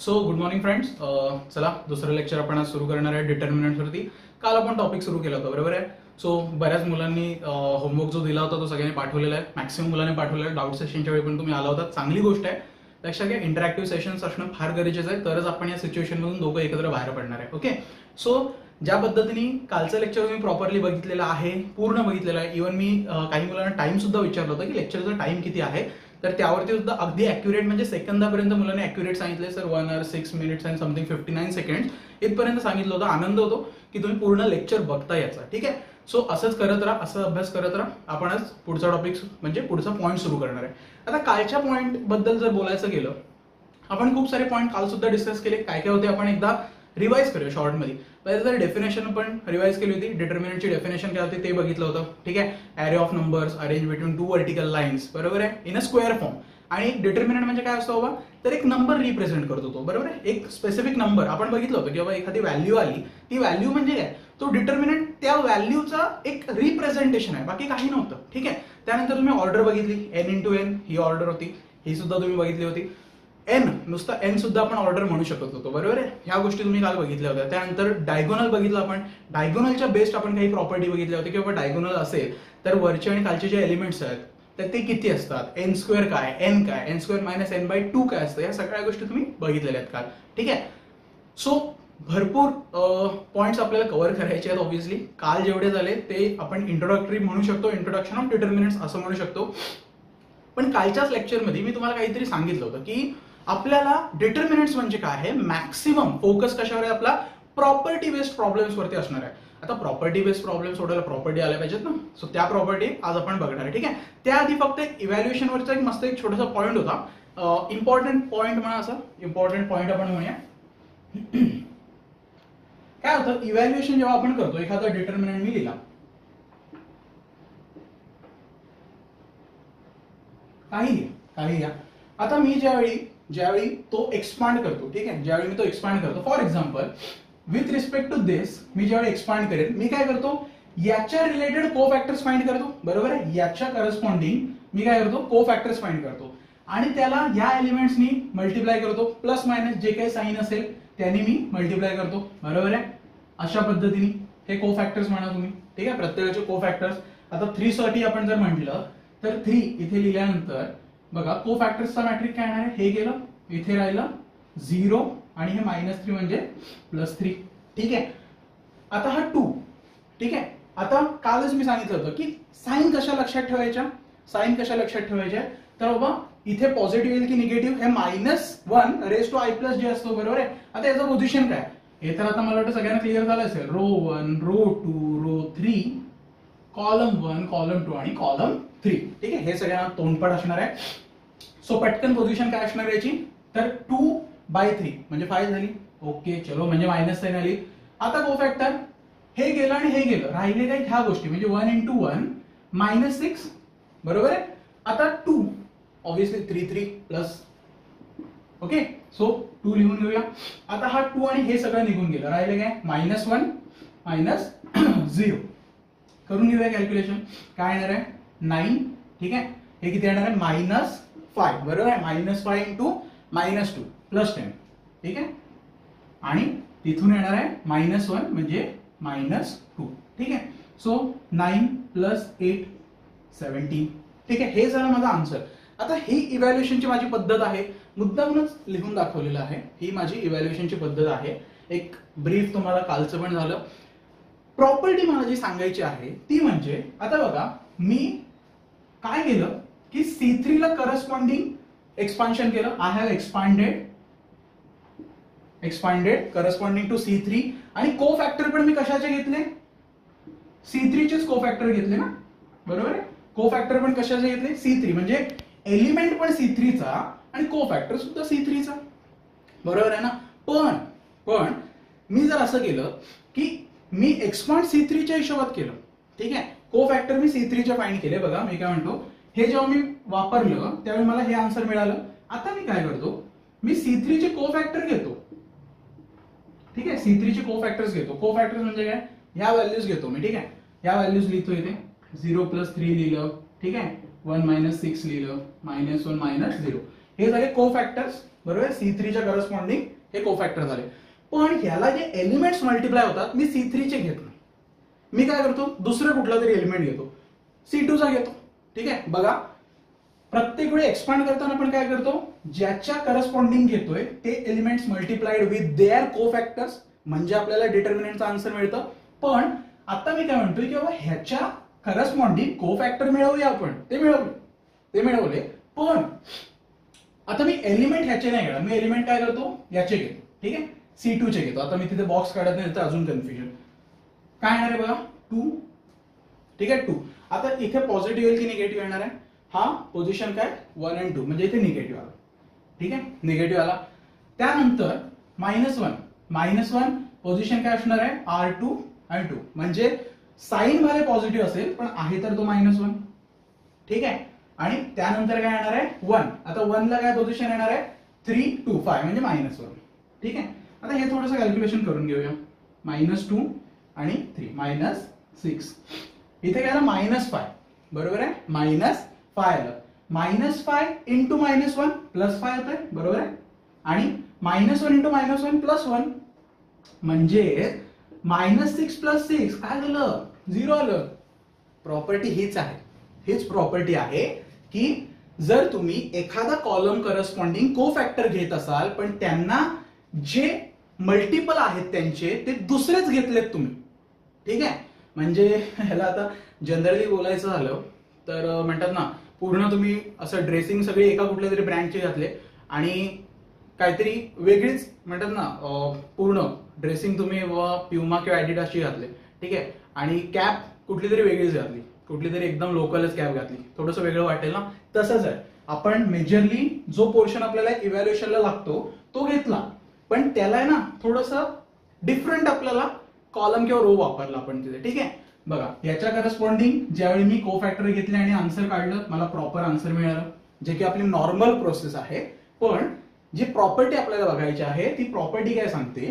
So good morning friends चला दुसरं lecture आपण आज सुरू करणार आहे डिटर्मिनंट्सवरती काल आपण टॉपिक सुरू केला होता बरोबर आहे? सो बऱ्याच मुलांनी uh, होमवर्क जो दिला होता तो सगळ्यांनी पाठवलेला आहे. मॅक्सिमम मुलांनी पाठवलेला आहे. डाऊट सेशनच्या वेळी पण तुम्ही आला होता. चांगली गोष्ट आहे. लक्षात घ्या इंटरॅक्टिव्ह सेशन्स असणं फार गरजेचं आहे. तरच आपण या सिच्युएशनमधून दोघं एकत्र बाहेर पडणार आहे ओके सो ज्या पद्धतीने कालचं लेक्चर मी प्रॉपरली बघितलेलं आहे पूर्ण बघितलेलं आहे इव्हन मी uh, काही मुलांना टाइम सुद्धा विचारलं होतं की लेक्चरचा टाइम किती आहे? तर त्यावरती सुद्धा अगदी अॅक्युरेट म्हणजे सेकंदापर्यंत मुलांनी अॅक्युरेट सांगितले. Sir one hour six minutes and something fifty nine second इथपर्यंत सांगितलं होतं आनंद होतो की तुम्ही पूर्ण लेक्चर बघता याचा. ठीक आहे? सो असंच करत राहा असं अभ्यास करत राहा. आपण आज पुढचा टॉपिक म्हणजे पुढचा पॉईंट सुरू करणार आहे. आता कालच्या पॉईंटबद्दल जर बोलायचं गेलं आपण खूप सारे पॉईंट काल सुद्धा डिस्कस केले. काय काय होते आपण एकदा रिवाईज करूया शॉर्टमध्ये पहिले तर डेफिनेशन आपण रिवाईज केली होती. डिटर्मिनंटची डेफिनेशन काय होती ते बघितलं होतं. ठीक आहे? Array of numbers arrange between two vertical lines बरोबर आहे? इन अ स्क्वेअर फॉर्म आणि डिटर्मिनंट म्हणजे काय असतो बाबा? तर एक नंबर रिप्रेझेंट करतो तो बरोबर आहे? एक स्पेसिफिक नंबर आपण बघितलं होतं की बाबा एखादी व्हॅल्यू आली. ती व्हॅल्यू म्हणजे काय? तो डिटर्मिनंट त्या व्हॅल्यूचा एक रिप्रेझेंटेशन आहे. बाकी काही नव्हतं. ठीक आहे? त्यानंतर तुम्ही ऑर्डर बघितली. एन इन टू एन ही ऑर्डर होती. ही सुद्धा तुम्ही बघितली होती. एन नुसतं एन सुद्धा आपण ऑर्डर म्हणू शकत होतो बरोबर आहे? ह्या गोष्टी तुम्ही काल बघितल्या होत्या. त्यानंतर डायगोनल बघितलं आपण. डायगोनलच्या बेस्ड आपण काही प्रॉपर्टी बघितल्या होत्या किंवा डायगोनल असेल तर वरचे आणि खालचे जे एलिमेंट्स आहेत तर ते किती असतात? एन स्क्वेअर काय? एन काय? N square minus N by two काय असतं? या सगळ्या गोष्टी तुम्ही बघितलेल्या आहेत काल. ठीक आहे? सो भरपूर पॉईंट्स आपल्याला कव्हर करायचे आहेत ऑब्व्हियसली काल जेवढे झाले ते आपण इंट्रोडक्टरी म्हणू शकतो. इंट्रोडक्शन ऑफ डिटर्मिनंट्स असं म्हणू शकतो. पण कालच्याच लेक्चरमध्ये मी तुम्हाला काहीतरी सांगितलं होतं की आपल्याला डिटर्मिनेट्स म्हणजे काय आहे? मॅक्सिमम फोकस कशावर आहे आपला? प्रॉपर्टी बेस्ड प्रॉब्लेम्स वरती असणार आहे. आता प्रॉपर्टी बेस्ड प्रॉब्लेम सोडायला प्रॉपर्टी आल्या पाहिजेत ना. सो त्या प्रॉपर्टी आज आपण बघणार आहे. ठीक आहे? त्याआधी फक्त एक इव्हॅल्युएशनवरचा एक मस्त एक छोटासा पॉईंट होता. इम्पॉर्टंट पॉईंट म्हणा असं. इम्पॉर्टंट पॉईंट आपण म्हणूया. काय होतं? इव्हॅल्युएशन जेव्हा आपण करतो एखादा डिटर्मिनंट मी लिहिला. काही काही घ्या आता मी ज्यावेळी ज्यावेळी तो एक्सपांड करतो ठीक आहे? ज्यावेळी मी तो एक्सपांड करतो. For example with respect to this मी ज्यावेळी एक्सपांड करेन मी काय करतो? याच्या रिलेटेड को फॅक्टर्स फाइंड करतो. बरोबर आहे? याच्या करस्पॉन्डिंग मी काय करतो? को फॅक्टर्स फाइंड करतो. आणि त्याला या एलिमेंट्सनी मल्टिप्लाय करतो. प्लस मायनस जे काही साईन असेल त्यांनी मी मल्टिप्लाय करतो. बरोबर आहे? अशा पद्धतीने हे को फॅक्टर्स म्हणा तुम्ही. ठीक आहे? प्रत्येकाचे को फॅक्टर्स आता थ्री साठी आपण जर म्हटलं तर थ्री इथे लिहिल्यानंतर बघा को फॅक्टर्सचा मॅट्रिक काय येणार आहे? हे गेलं इथे राहिलं झिरो आणि हे मायनस थ्री म्हणजे प्लस थ्री ठीक आहे? आता हा टू ठीक आहे? आता कालच मी सांगितलं होतं की साईन कशा लक्षात ठेवायच्या? साईन कशा लक्षात ठेवायच्या? तर बाबा इथे पॉझिटिव्ह येईल की निगेटिव्ह हे minus one raise to I plus जे असतो बरोबर आहे? आता याचं पोझिशन काय? हे तर आता मला वाटतं सगळ्यांना क्लिअर झालं असेल. Row one row two row three column one column two आणि कॉलम थ्री ठीक आहे? हे सगळ्यांना तोंडपट असणार आहे. सो पटकन पोझिशन काय असणार याची? तर टू बाय थ्री म्हणजे फाय झाली. ओके चलो म्हणजे मायनस थ्री आली. आता को फॅक्टर हे गेलं आणि हे गेलं. राहिले काय ह्या गोष्टी. म्हणजे one into one minus six बरोबर आहे? आता two obviously three three plus okay so two लिहून घेऊया. आता हा टू आणि हे सगळं निघून गेलं. राहिले काय? मायनस वन मायनस झिरो करून घेऊया कॅल्क्युलेशन काय येणार आहे? नाईन ठीक आहे? हे किती येणार आहे? मायनस फाय बरोबर आहे? Minus five into minus two plus ten ठीक आहे? आणि तिथून येणार आहे मायनस वन म्हणजे मायनस टू ठीक आहे? So nine plus eight seventeen ठीक आहे? हे झालं माझं आन्सर आता ही इव्हॅल्युएशनची माझी पद्धत आहे. मुद्दामूनच लिहून दाखवलेलं आहे. ही माझी इव्हॅल्युएशनची पद्धत आहे. एक ब्रीफ तुम्हाला कालचं पण झालं. प्रॉपर्टी मला जी सांगायची आहे ती म्हणजे आता बघा मी काय केलं? की सी थ्रीला करस्पॉन्डिंग एक्सपान्शन केलं. I have expanded expanded corresponding to C three आणि को फॅक्टर पण मी कशाचे घेतले? सी थ्रीचेच को फॅक्टर घेतले ना? बरोबर आहे? को फॅक्टर पण कशाचे घेतले? सी थ्री म्हणजे एलिमेंट पण सी थ्रीचा आणि को फॅक्टर सुद्धा सी थ्रीचा बरोबर आहे ना? पण पण मी जर असं केलं की मी एक्सपॉइंट सी थ्रीच्या हिशोबात केलं. ठीक आहे? को फॅक्टर मी सी थ्रीच्या फाईंड केले बघा मी काय म्हणतो? हे जेव्हा मी वापरलं त्यावेळी मला हे आन्सर मिळालं. आता मी काय करतो? मी सी थ्रीचे को फॅक्टर घेतो. ठीक आहे? सी थ्रीचे को फॅक्टर्स घेतो. को फॅक्टर्स म्हणजे काय? ह्या व्हॅल्यूज घेतो मी ठीक आहे? या व्हॅल्यूज लिहितो इथे. झिरो प्लस थ्री लिहिलं. ठीक आहे? वन मायनस सिक्स लिहिलं. मायनस वन मायनस झिरो हे झाले को फॅक्टर्स बरोबर सी थ्रीच्या करस्पॉन्डिंग हे को फॅक्टर झाले. पण ह्याला जे एलिमेंट्स मल्टिप्लाय होतात मी सी थ्रीचे घेत. नाही मी काय करतो? दुसरं कुठला तरी एलिमेंट घेतो. सी टूचा घेतो. ठीक आहे? बघा. प्रत्येक वेळी एक्सपांड करताना आपण काय करतो? ज्याच्या करस्पॉन्डिंग घेतोय ते elements multiplied with their cofactors म्हणजे आपल्याला डिटर्मिनंटचं आन्सर मिळतं. पण आता मी काय म्हणतोय की बाबा ह्याच्या करस्पॉन्डिंग को फॅक्टर मिळवूया आपण. ते मिळवले. ते मिळवले. पण आता मी एलिमेंट ह्याचे नाही घेणार. मी एलिमेंट काय करतो? याचे घेतो. ठीक आहे? सी टू चे घेतो आता मी तिथे बॉक्स काढत नाही तर अजून कन्फ्युजन काय येणार आहे बघा? टू ठीक आहे? टू आता इथे पॉझिटिव्ह येईल की निगेटिव्ह येणार आहे? हा पोझिशन काय? वन अँड टू म्हणजे इथे निगेटिव्ह आला. ठीक आहे? निगेटिव्ह आला. त्यानंतर minus one minus one position काय असणार आहे? आर टू आणि टू म्हणजे साईन भले पॉझिटिव्ह असेल पण आहे तर तो मायनस वन ठीक आहे? आणि त्यानंतर काय येणार आहे? वन आता वनला काय पोझिशन येणार आहे? थ्री टू फाय म्हणजे मायनस वन ठीक आहे? आता हे थोडंसं कॅल्क्युलेशन करून घेऊया. मायनस टू आणि थ्री मायनस सिक्स इथे काय मायनस फाय बरोबर आहे? मायनस फाय आलं. Minus five into minus one plus five होत आहे बरोबर आहे? आणि minus one into minus one plus one म्हणजे मायनस सिक्स प्लस सिक्स काय झालं? झिरो आलं. प्रॉपर्टी हीच आहे. हीच प्रॉपर्टी आहे की जर तुम्ही एखादा कॉलम करस्पॉन्डिंग को फॅक्टर घेत असाल पण त्यांना जे मल्टिपल आहेत त्यांचे ते दुसरेच घेतलेत तुम्ही. ठीक आहे? म्हणजे ह्याला आता जनरली बोलायचं झालं तर म्हणतात ना पूर्ण तुम्ही असं ड्रेसिंग सगळे एका कुठल्या तरी ब्रँडचे घातले आणि काहीतरी वेगळीच म्हणतात ना पूर्ण ड्रेसिंग तुम्ही प्युमा किंवा ॲडिडासची घातले. ठीक आहे? आणि कॅप कुठली तरी वेगळीच घातली. कुठली तरी एकदम लोकलच कॅप घातली. थोडंसं वेगळं वाटेल ना? तसंच आहे. आपण मेजरली जो पोर्शन आपल्याला इव्हॅल्युएशनला लागतो तो घेतला. पण त्याला आहे ना थोडस डिफरंट आपल्याला कॉलम किंवा रो वापरला आपण तिथे ठीक आहे? बघा याच्या करस्पॉन्डिंग ज्यावेळी मी को फॅक्टर घेतले आणि आन्सर काढलं मला प्रॉपर आन्सर मिळालं जे की आपली नॉर्मल प्रोसेस आहे. पण जी प्रॉपर्टी आपल्याला बघायची आहे ती प्रॉपर्टी काय सांगते?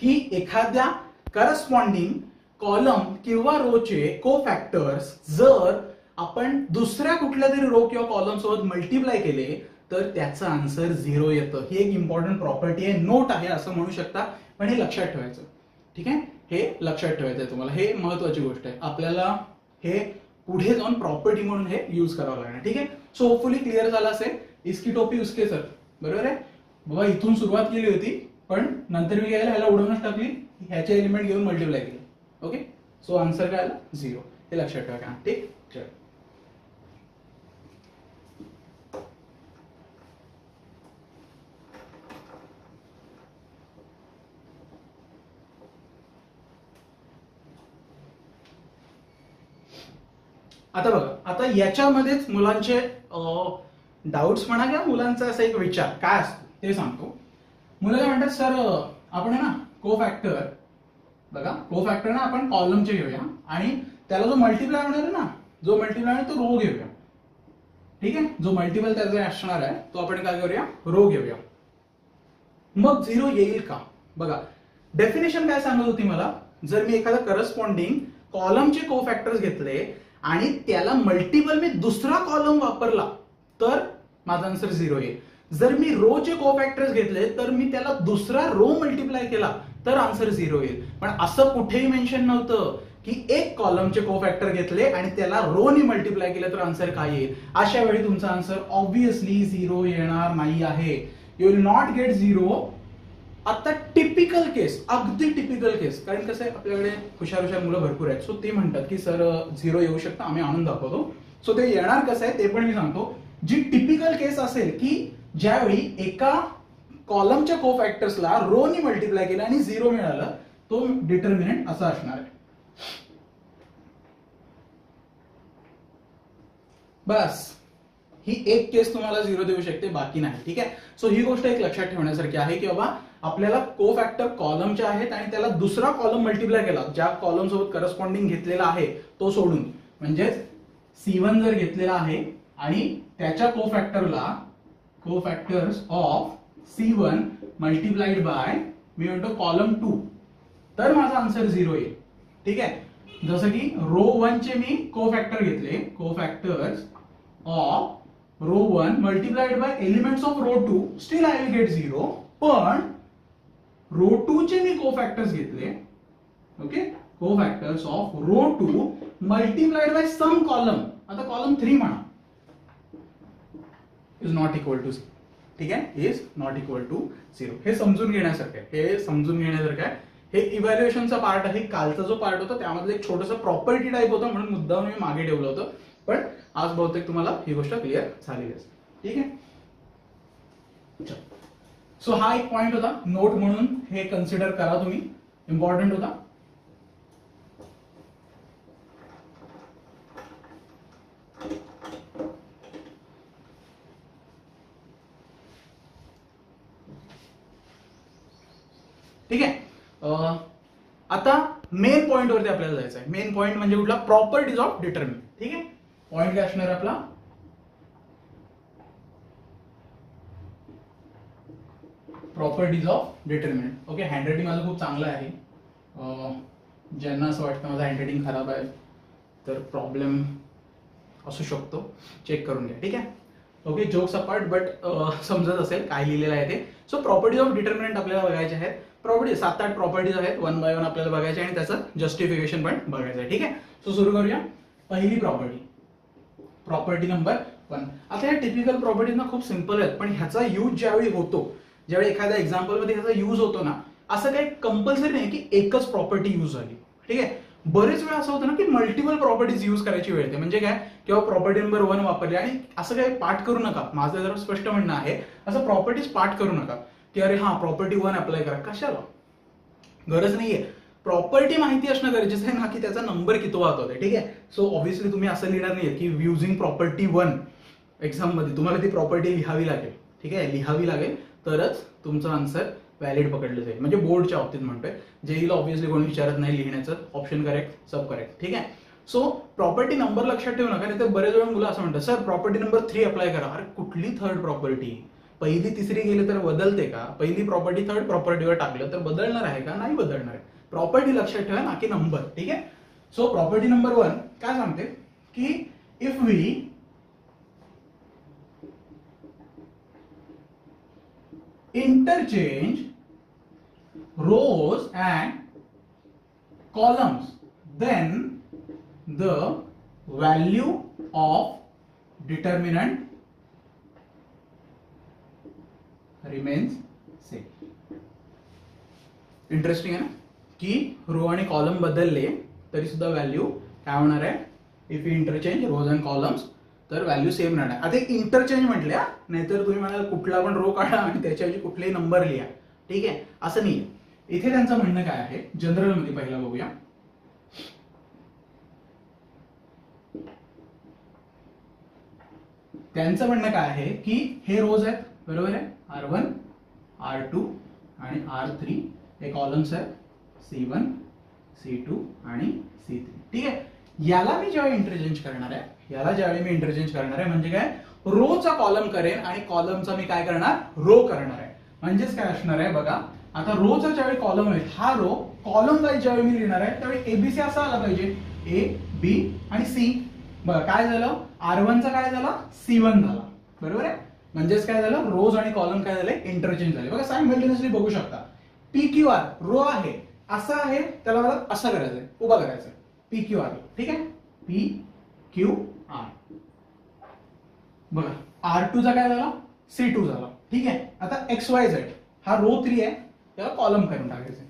की एखाद्या करस्पॉन्डिंग कॉलम किंवा रोचे को फॅक्टर्स जर आपण दुसऱ्या कुठल्या तरी रो किंवा कॉलम सोबत मल्टिप्लाय केले तर त्याचं आन्सर झिरो येतं. ही एक इम्पॉर्टंट प्रॉपर्टी आहे. नोट आहे असं म्हणू शकता पण हे लक्षात ठेवायचं. ठीक आहे? हे लक्षात ठेवायचं आहे तुम्हाला. हे महत्वाची गोष्ट आहे. आपल्याला हे पुढे जाऊन प्रॉपर्टी म्हणून हे यूज करावं लागणार. ठीक आहे? सो होपफुली क्लिअर झालं असेल. इसकी टोपी उसके सर. बरोबर आहे? बाबा इथून सुरुवात केली होती पण नंतर मी घ्यायला ह्याला उडवूनच टाकली. ह्याचे एलिमेंट घेऊन मल्टिप्लाय केली. ओके सो आन्सर काय आला? झिरो हे लक्षात ठेवा. ठीक चल आता बघा आता याच्यामध्येच मुलांचे डाऊट्स म्हणा किंवा मुलांचा असा एक विचार काय असतो ते सांगतो. मुलं काय म्हणतात सर आपण आहे ना को फॅक्टर बघा को फॅक्टर ना आपण कॉलमचे घेऊया आणि त्याला जो मल्टिप्लाय होणार आहे ना जो मल्टिप्लाय आहे तो रो घेऊया. ठीक आहे? जो मल्टिपल त्याचा असणार आहे तो आपण काय करूया रो घेऊया. मग झिरो येईल का? बघा डेफिनेशन काय सांगत होती मला? जर मी एखादा करस्पॉन्डिंग कॉलमचे को फॅक्टर्स घेतले आणि त्याला मल्टिपल मी दुसरा कॉलम वापरला तर माझा आन्सर झिरो येईल जर मी रो चे को फॅक्टर्स घेतले तर मी त्याला दुसरा रो मल्टिप्लाय केला तर आन्सर झिरो येईल. पण असं कुठेही मेन्शन नव्हतं की एक कॉलमचे को फॅक्टर घेतले आणि त्याला रोनी मल्टिप्लाय केलं तर आन्सर काय येईल? अशा वेळी तुमचा आन्सर ऑब्विसली झिरो येणार नाही आहे. You will not get zero आता टिपिकल केस अगदी टिपिकल केस कारण कसं आहे आपल्याकडे हुशार हुशार मुलं भरपूर आहेत. सो ते म्हणतात की सर झिरो येऊ शकतं आम्ही आणून दाखवतो. सो ते येणार कसं आहे ते पण मी सांगतो. जी टिपिकल केस असेल की ज्यावेळी एका कॉलमच्या को फॅक्टर्सला रोनी मल्टिप्लाय केलं आणि झिरो मिळालं तो डिटर्मिनंट असा असणार आहे. बस. ही एक केस तुम्हाला झिरो देऊ शकते बाकी नाही. ठीक आहे? सो ही गोष्ट एक लक्षात ठेवण्यासारखी आहे की बाबा आपल्याला को फॅक्टर कॉलमचे आहेत आणि त्याला दुसरा कॉलम मल्टिप्लाय केला ज्या कॉलम सोबत करस्पॉन्डिंग घेतलेला आहे तो सोडून. म्हणजेच सी वन जर घेतलेला आहे आणि त्याच्या को फॅक्टरला cofactors of C one multiplied by मी म्हणतो कॉलम टू तर माझा आन्सर झिरो येईल. ठीक आहे? जसं की रो वन चे मी को फॅक्टर घेतले cofactors of row one multiplied by elements of row two still I will get zero पण रो टू चे मी को फॅक्टर्स घेतले. Okay cofactors of row two multiplied by some column आता column three म्हणा. Is not equal to ठीक आहे? Is not equal to zero हे समजून घेण्यासारखं आहे. हे समजून घेण्यासारखं आहे. हे इव्हॅल्युएशनचा पार्ट आहे. कालचा जो पार्ट होता त्यामधलं एक छोटस प्रॉपर्टी टाईप होतं म्हणून मुद्दा मी मागे ठेवलं होतं. पण आज बहुतेक तुम्हाला ही गोष्ट क्लिअर झालेली असेल ठीक आहे? सो हा एक पॉइंट होता. नोट म्हणून हे कन्सिडर करा तुम्ही. इम्पॉर्टंट होता. ठीक आहे? आता मेन पॉइंट वरती आपल्याला जायचं आहे मेन पॉइंट म्हणजे कुठला? प्रॉपर्टीज ऑफ डिटर्मिन ठीक आहे? पॉइंट काय असणार आपला? Properties of determinant okay handwriting माझं खूप चांगलं आहे. ज्यांना असं वाटतं माझं हँडरायटिंग खराब आहे तर प्रॉब्लेम असू शकतो. चेक करून घ्या ठीक आहे? ओके जोक्स अपार्ट बट समजत असेल काय लिहिलेलं आहे ते. सो प्रॉपर्टीज ऑफ डिटर्मिनंट आपल्याला बघायचे आहेत. प्रॉपर्टी सात आठ प्रॉपर्टीज आहेत. वन बाय वन आपल्याला बघायचे आणि त्याचं जस्टिफिकेशन पण बघायचं आहे ठीक आहे? सो सुरू करूया. पहिली प्रॉपर्टी प्रॉपर्टी नंबर वन आता या टिपिकल प्रॉपर्टीज ना खूप सिंपल आहेत पण ह्याचा यूज ज्यावेळी होतो ज्यावेळी एखाद्या एक्झाम्पलमध्ये यूज होतो ना असं काही कंपल्सरी नाही की एकच प्रॉपर्टी यूज झाली. ठीक आहे? बरेच वेळा असं होतं ना की मल्टिपल प्रॉपर्टीज यूज करायची वेळ येते. म्हणजे काय? किंवा प्रॉपर्टी नंबर वन वापरली आणि असं काही पाठ करू नका. माझं जर स्पष्ट म्हणणं आहे असं प्रॉपर्टीज पाठ करू नका. की अरे हा प्रॉपर्टी वन अप्लाय करा. कशाला? गरज नाहीये. प्रॉपर्टी माहिती असणं गरजेचं आहे ना की त्याचा नंबर कितवा होता ठीक आहे? सो ऑब्व्हियसली तुम्ही असं लिहिणार नाहीये की युझिंग प्रॉपर्टी वन एक्झाममध्ये तुम्हाला ती प्रॉपर्टी लिहावी लागेल. ठीक आहे? लिहावी लागेल. तरच तुमचं आन्सर व्हॅलिड पकडलं जाईल. म्हणजे बोर्डच्या बाबतीत म्हणतोय. जेईला ऑब्व्हियसली कोणी विचारत नाही लिहिण्याचं. ऑप्शन करेक्ट सब करेक्ट ठीक आहे? सो प्रॉपर्टी नंबर लक्षात ठेवू नका. नाही तर बरेच वेळा मुलं असं म्हणतात sir property number three apply करा. अरे कुठली थर्ड प्रॉपर्टी पहिली तिसरी गेली तर बदलते का? पहिली प्रॉपर्टी थर्ड प्रॉपर्टीवर टाकलं तर बदलणार आहे का? नाही बदलणार आहे. प्रॉपर्टी लक्षात ठेवा ना की नंबर ठीक आहे? सो प्रॉपर्टी नंबर वन काय सांगते? की if we interchange rows and columns then the value of determinant remains same interesting आहे ना की रो आणि कॉलम बदलले तरी सुद्धा व्हॅल्यू काय होणार आहे if you interchange rows and columns तर व्हॅल्यू सेम राहणार. आता एक इंटरचेंज म्हटल्या नाहीतर तुम्ही म्हणाल कुठला पण रो काढा आणि त्याच्याऐवजी कुठलेही नंबर लिहा. ठीक आहे? असं नाही इथे त्यांचं म्हणणं काय आहे? जनरलमध्ये पहिला बघूया. त्यांचं म्हणणं काय आहे की हे रोज आहेत बरोबर आहे? आर वन आर टू आणि आर थ्री हे कॉलम्स आहेत. सी वन सी टू आणि सी थ्री ठीक आहे? याला मी जेव्हा इंटरचेंज करणार आहे याला ज्यावेळी मी इंटरचेंज करणार आहे म्हणजे काय? रोचा कॉलम करेन आणि कॉलमचा मी काय करणार? रो करणार आहे. म्हणजेच काय असणार आहे बघा? आता रोचा ज्यावेळी कॉलम होईल हा रो कॉलम वाईज ज्यावेळी मी लिहिणार आहे त्यावेळी एबीसी असा आला पाहिजे. ए बी आणि सी बघा काय झालं? आर चा काय झाला? सी वन झाला. बरोबर आहे? म्हणजेच काय झालं? रोज आणि कॉलम काय झाले? इंटरचेंज झाले. बघा सायमल्टेनियसली बघू शकता. पी क्यू आर रो आहे. असं आहे त्याला मला असं करायचंय. उभा करायचंय. पी क्यू आर ठीक आहे? पी क्यू बघा आर टू चा काय झाला? सी टू झाला. ठीक आहे? आता एक्स वाय झेड हा रो थ्री आहे. त्याला कॉलम करून टाकायचं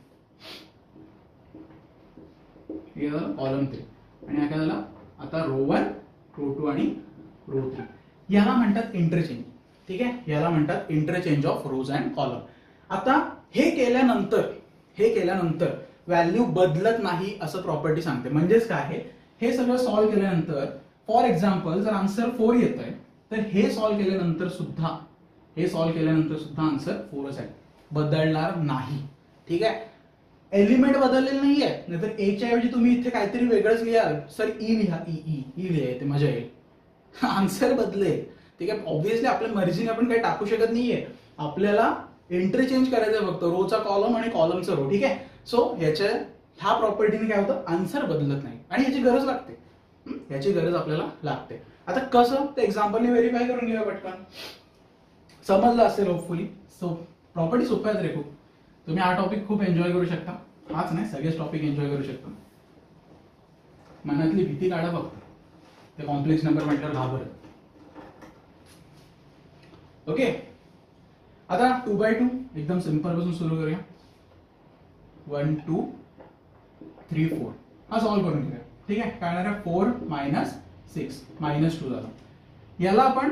हे झालं कॉलम थ्री आणि हा काय झाला? आता रो वन रो टू आणि रो थ्री याला म्हणतात इंटरचेंज ठीक आहे? याला म्हणतात interchange of rows and column आता हे केल्यानंतर हे केल्यानंतर व्हॅल्यू बदलत नाही असं प्रॉपर्टी सांगते. म्हणजेच काय आहे? हे सगळं सॉल्व्ह केल्यानंतर फॉर एक्झाम्पल जर आन्सर फोर येत आहे तर हे सॉल्व्ह केल्यानंतर सुद्धा हे सॉल्व्ह केल्यानंतर सुद्धा आन्सर फोरच आहे. बदलणार नाही. ठीक आहे? एलिमेंट बदललेले नाहीये. नाहीतर एच्या ऐवजी तुम्ही इथे काहीतरी वेगळंच लिहाल. सर ई e लिहा. ई ई ई लिहाय ते मजा येईल आन्सर बदलेल. ठीक आहे? ऑब्व्हियसली आपल्या मर्जीने आपण काही टाकू शकत नाहीये. आपल्याला इंटरचेंज करायचं फक्त. रोचा कॉलम आणि कॉलमचा रो ठीक आहे? सो याच्या ह्या प्रॉपर्टीने काय होतं? आन्सर बदलत नाही. आणि याची गरज लागते. याची गरज आपल्याला लागते. आता कसं ते एक्झाम्पलने व्हेरीफाय करून घेऊया पटकन. समजलं असेल होपफुली सो प्रॉपर्टी सोप्या आहेत रे खूप तुम्ही हा टॉपिक खूप एन्जॉय करू शकता. हाच नाही सगळेच टॉपिक एन्जॉय करू शकता. मनातली भीती काढा फक्त. ते कॉम्प्लेक्स नंबर म्हटल्यावर घाबर ओके आता टू बाय टू एकदम सिंपलपासून सुरू करूया. वन टू थ्री फोर हा सॉल्व्ह करून घेऊया. ठीक आहे? काय आहे? Four minus six minus two झाला. याला आपण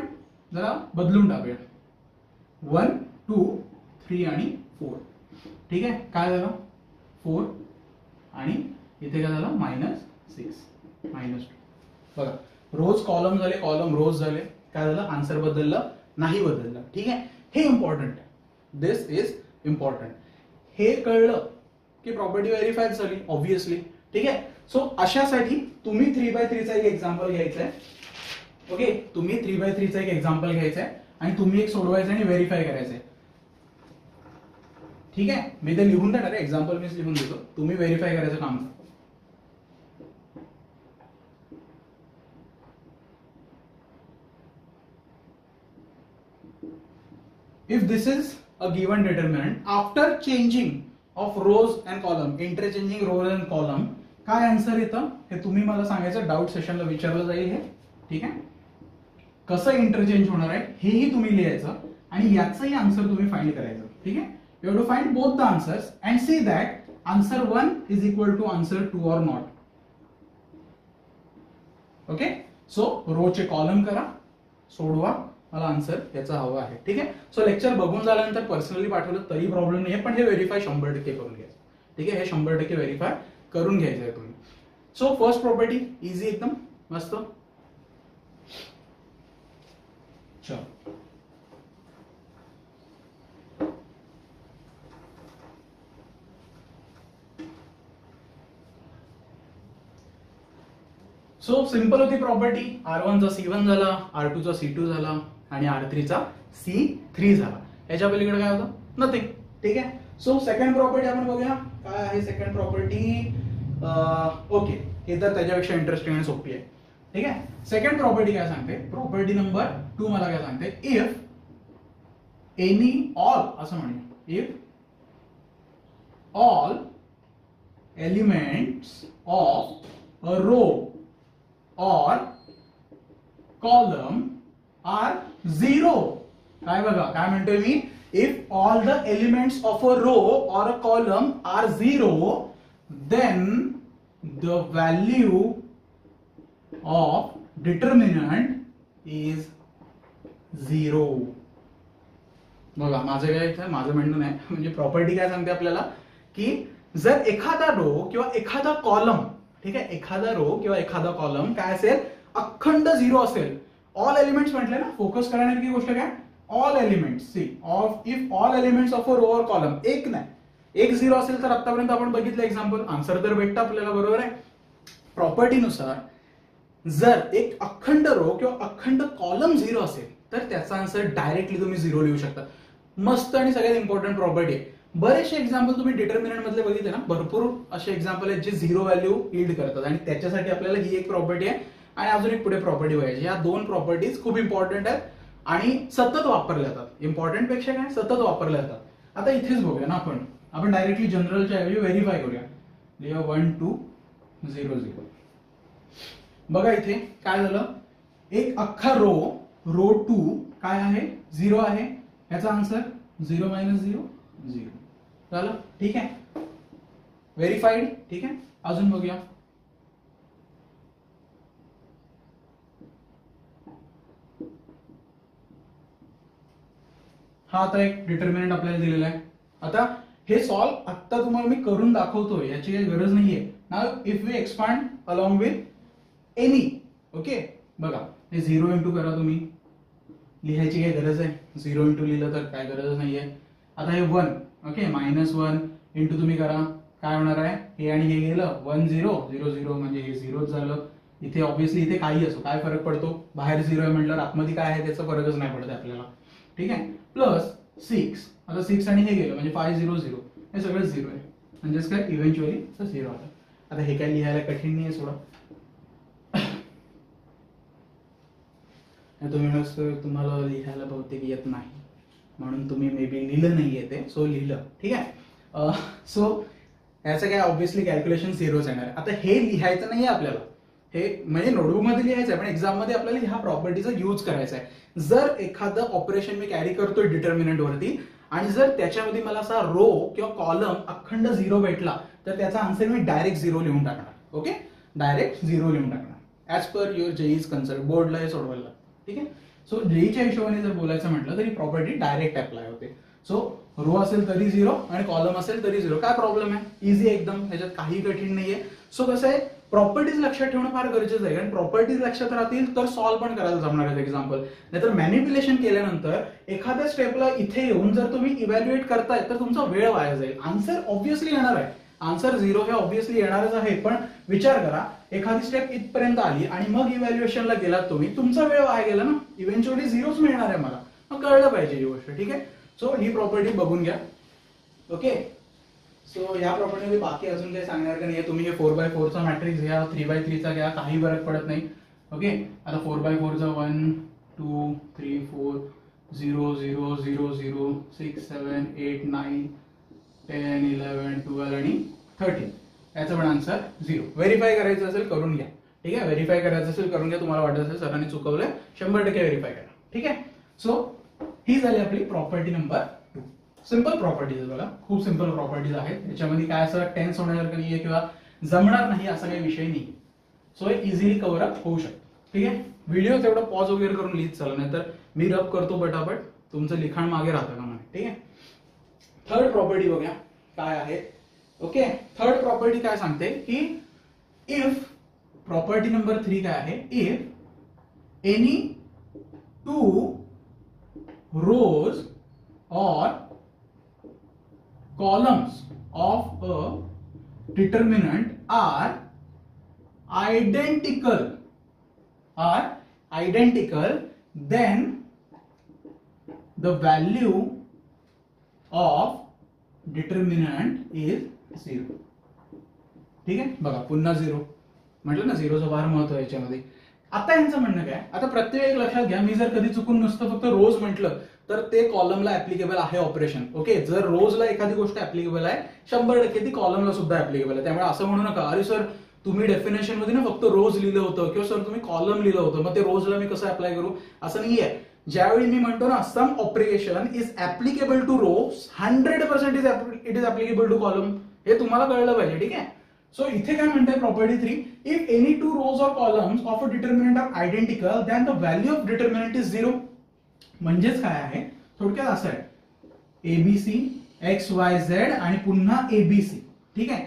जरा बदलून टाकूया. वन टू थ्री आणि फोर. ठीक आहे? काय झालं? फोर. आणि इथे काय झालं? मायनस सिक्स मायनस टू बघा रोज कॉलम झाले कॉलम रोज झाले. काय झालं? आन्सर बदललं नाही बदललं. ठीक आहे? हे इम्पॉर्टंट आहे दिस इज इम्पॉर्टंट हे कळलं की प्रॉपर्टी व्हेरीफाय झाली ऑब्विसली ठीक आहे? सो अशासाठी तुम्ही थ्री बाय थ्रीचा एक एक्झाम्पल घ्यायचा आहे ओके तुम्ही थ्री बाय थ्रीचा एक एक्झाम्पल घ्यायचा आहे आणि तुम्ही एक सोडवायचं आणि व्हेरीफाय करायचं आहे ठीक आहे? मी ते लिहून देणार एक्झाम्पल मीच लिहून देतो. तुम्ही व्हेरीफाय करायचं काम करा. if this is a given determinant after changing of rows and column interchanging rows and column काय आन्सर येतं? हे तुम्ही मला सांगायचं डाऊट सेशनला विचारलं जाईल हे. ठीक आहे? कसं इंटरचेंज होणार आहे हेही तुम्ही लिहायचं आणि याचंही आन्सर तुम्ही फाइंड करायचं. ठीक आहे? You to find both the answers and see that answer one is equal to answer two or not okay so रोचे कॉलम करा सोडवा. मला आन्सर याचा हवा आहे. ठीक आहे? सो लेक्चर बघून झाल्यानंतर पर्सनली पाठवलं तरी प्रॉब्लेम नाही पण हे व्हेरीफाय शंभर टक्के करून घ्यायचं ठीक आहे? हे शंभर टक्के व्हेरीफाय करून घ्यायचं आहे तुम्ही. सो फर्स्ट प्रॉपर्टी इझी एकदम. मस्त. चल. सो सिंपल होती प्रॉपर्टी आर वनचा सी वन झाला आर टूचा सी टू झाला आणि आर थ्रीचा सी थ्री झाला. याच्या पलीकडे काय होतं? नथिंग ठीक आहे? सो सेकंड प्रॉपर्टी आपण बघूया. काय आहे सेकंड प्रॉपर्टी ओके हे तर त्याच्यापेक्षा इंटरेस्टिंग आणि सोपी आहे. ठीक आहे? सेकंड प्रॉपर्टी काय सांगते? प्रॉपर्टी नंबर टू मला काय सांगते? इफ़ एनी ऑल असं म्हणूया if all elements of a row or column are zero. काय बघा? काय म्हणतोय मी? If all the elements of a row or a column are zero then the value of determinant is zero बघा माझं काय इथं माझं म्हणणं नाही. म्हणजे प्रॉपर्टी काय सांगते आपल्याला? की जर एखादा रो किंवा एखादा कॉलम ठीक आहे एखादा रो किंवा एखादा कॉलम काय असेल? अखंड झिरो असेल. ऑल एलिमेंट्स म्हटले ना फोकस करण्यासारखी गोष्ट काय? All elements see of if all elements of a row or column एक नाही. एक झिरो असेल तर आतापर्यंत आपण बघितलं एक्झाम्पल आन्सर तर भेटतं आपल्याला बरोबर आहे? प्रॉपर्टीनुसार जर एक अखंड रो किंवा अखंड कॉलम झिरो असेल तर त्याचा आन्सर डायरेक्टली तुम्ही झिरो लिहू शकता. मस्त आणि सगळ्यात इम्पॉर्टंट प्रॉपर्टी आहे. बरेचसे एक्झाम्पल तुम्ही डिटर्मिनंट मधले बघितले ना भरपूर असे एक्झाम्पल आहेत जे झिरो व्हॅल्यू इल्ड करतात. आणि त्याच्यासाठी आपल्याला ही एक प्रॉपर्टी आहे. आणि अजून एक पुढे प्रॉपर्टी पाहिजे या दोन प्रॉपर्टीज खूप इम्पॉर्टंट आहेत. आणि सतत वापरल्या जातात. इम्पॉर्टंटपेक्षा काय? सतत वापरल्या जातात. आता इथेच बघूया ना आपण. आपण डायरेक्टली जनरलच्या ऐवजी व्हेरीफाय करूया. लिहा वन टू झिरो झिरो बघा इथे काय झालं? एक अख्खा रो रो टू काय आहे? झिरो आहे. याचा answer zero minus zero zero झालं? ठीक आहे? व्हेरीफाईड ठीक आहे? अजून बघूया. हा आता एक डिटर्मिनंट आपल्याला दिलेला आहे. आता हे सॉल्व आता तुम्हाला मी करून दाखवतो याची काही गरज नाहीये. ना if we expand along with any okay बघा हे झिरो इंटू करा तुम्ही. लिहायची काही गरज आहे. झिरो इंटू लिहिलं तर काय गरज नाहीये. आता हे one okay minus one into तुम्ही करा. काय होणार आहे? हे आणि हे गेलं. वन झिरो झिरो झिरो म्हणजे हे झिरोच झालं. इथे ऑब्व्हियसली इथे काही असो काय फरक पडतो? बाहेर झिरो आहे म्हटलं आतमध्ये काय आहे त्याचा फरकच नाही पडत आपल्याला. ठीक आहे? Plus six. आता सिक्स आणि हे गेलं म्हणजे फाय झिरो झिरो हे सगळं झिरो आहे. म्हणजेच काय? इव्हेंच्युअली झिरो आलं आता. हे काय लिहायला कठीण नाही आहे सोडा तुम्ही तुम्हाला लिहायला बहुतेक येत नाही. म्हणून तुम्ही मे बी लिहिलं नाही येते सो लिहिलं. ठीक आहे? सो याचं काय? ऑब्व्हियसली कॅल्क्युलेशन झिरोच येणार. आता हे लिहायचं नाही आहे आपल्याला. हे म्हणजे नोटबुकमध्ये लिहायचं आहे पण एक्झाममध्ये आपल्याला ह्या प्रॉपर्टीचा यूज करायचा आहे. जर एखादं ऑपरेशन मी कॅरी करतोय डिटर्मिनंट वरती आणि जर त्याच्यामध्ये मला असा रो किंवा कॉलम अखंड झिरो भेटला तर त्याचा आन्सर मी डायरेक्ट झिरो लिहून टाकणार. ओके डायरेक्ट झिरो लिहून टाकणार. As per your JEEs consult बोर्डला हे सोडवायला. ठीक आहे? सो जेईच्या हिशोबाने जर बोलायचं म्हटलं तरी प्रॉपर्टी डायरेक्ट अप्लाय होते. सो रो असेल तरी झिरो आणि कॉलम असेल तरी झिरो काय प्रॉब्लेम आहे? इझी एकदम. ह्याच्यात काही कठीण नाहीये. सो कसं आहे? प्रॉपर्टीज लक्षात ठेवणं फार गरजेचं आहे. कारण प्रॉपर्टीज लक्षात राहतील तर सॉल्व्ह पण करायला जमणार आहे एक्झाम्पल नाहीतर मॅनिप्युलेशन केल्यानंतर एखाद्या स्टेपला इथे येऊन जर तुम्ही इव्हॅल्युएट करताय तर तुमचा वेळ वाया जाईल. आन्सर ऑब्व्हियसली येणार आहे. आन्सर झिरो हे ऑब्व्हियसली येणारच आहे पण विचार करा. एखादी स्टेप इथपर्यंत आली आणि मग इव्हॅल्युएशनला गेलात तुम्ही तुमचा वेळ वाया गेला ना? इव्हेंच्युअली झिरोच मिळणार आहे मला. मग कळलं पाहिजे ही गोष्ट ठीक आहे? सो ही प्रॉपर्टी बघून घ्या. ओके सो या प्रॉपर्टीमध्ये बाकी अजून काही सांगणार का नाही? तुम्ही हे फोर बाय फोरचा मॅट्रिक्स घ्या थ्री बाय थ्रीचा घ्या काही फरक पडत नाही. ओके आता फोर बाय फोरचा one two three four zero zero zero zero six seven eight nine ten eleven twelve आणि थर्टीन याचा पण आन्सर झिरो व्हेरीफाय करायचं असेल करून घ्या. ठीक आहे? व्हेरीफाय करायचं असेल करून घ्या. तुम्हाला वाटत असेल सरांनी चुकवलं शंभर टक्के व्हेरीफाय करा. ठीक आहे? सो ही झाली आपली प्रॉपर्टी नंबर सिंपल प्रॉपर्टीज बघा. खूप सिंपल प्रॉपर्टीज आहेत. याच्यामध्ये काय असं टेन्स होण्यासारखं नाहीये किंवा जमणार नाही असा काही विषय नाही सो हे इझिली कव्हर अप होऊ शकतं. ठीक आहे? व्हिडिओ तेवढा पॉज वगैरे करून लिहित चालू. नाही तर मी रब करतो पटापट. तुमचं लिखाण मागे राहतं का म्हणे. ठीक आहे? थर्ड प्रॉपर्टी बघा काय आहे? ओके थर्ड प्रॉपर्टी काय सांगते? की इफ प्रॉपर्टी नंबर थ्री काय आहे? If any two rows or columns of a determinant are identical are identical then the value of determinant is zero. ठीक आहे? बघा पुन्हा झिरो म्हटलं ना झिरोचं फार महत्त्व याच्यामध्ये. आता यांचं म्हणणं काय? आता प्रत्येक लक्षात घ्या मी जर कधी चुकून नुसतं फक्त रोज म्हटलं तर ते कॉलमला ऍप्लिकेबल आहे ऑपरेशन ओके जर रोजला एखादी गोष्ट ऍप्लिकेबल आहे शंभर टक्के ती कॉलमला सुद्धा ऍप्लिकेबल आहे. त्यामुळे असं म्हणू नका. अरे सर तुम्ही डेफिनेशनमध्ये ना फक्त रोज लिहिलं होतं किंवा सर तुम्ही कॉलम लिहिलं होतं मग ते रोजला मी कसं अप्लाय करू? असं नाहीये. ज्यावेळी मी म्हणतो ना some operation is applicable to rows hundred percent is it is applicable to column हे तुम्हाला कळलं पाहिजे ठीक आहे? सो इथे काय म्हणताय property three if any two rows or columns of a determinant are identical then the value of determinant is zero म्हणजेच काय आहे? थोडक्यात असं आहे. एबीसी एक्स वाय झेड आणि पुन्हा एबीसी ठीक आहे?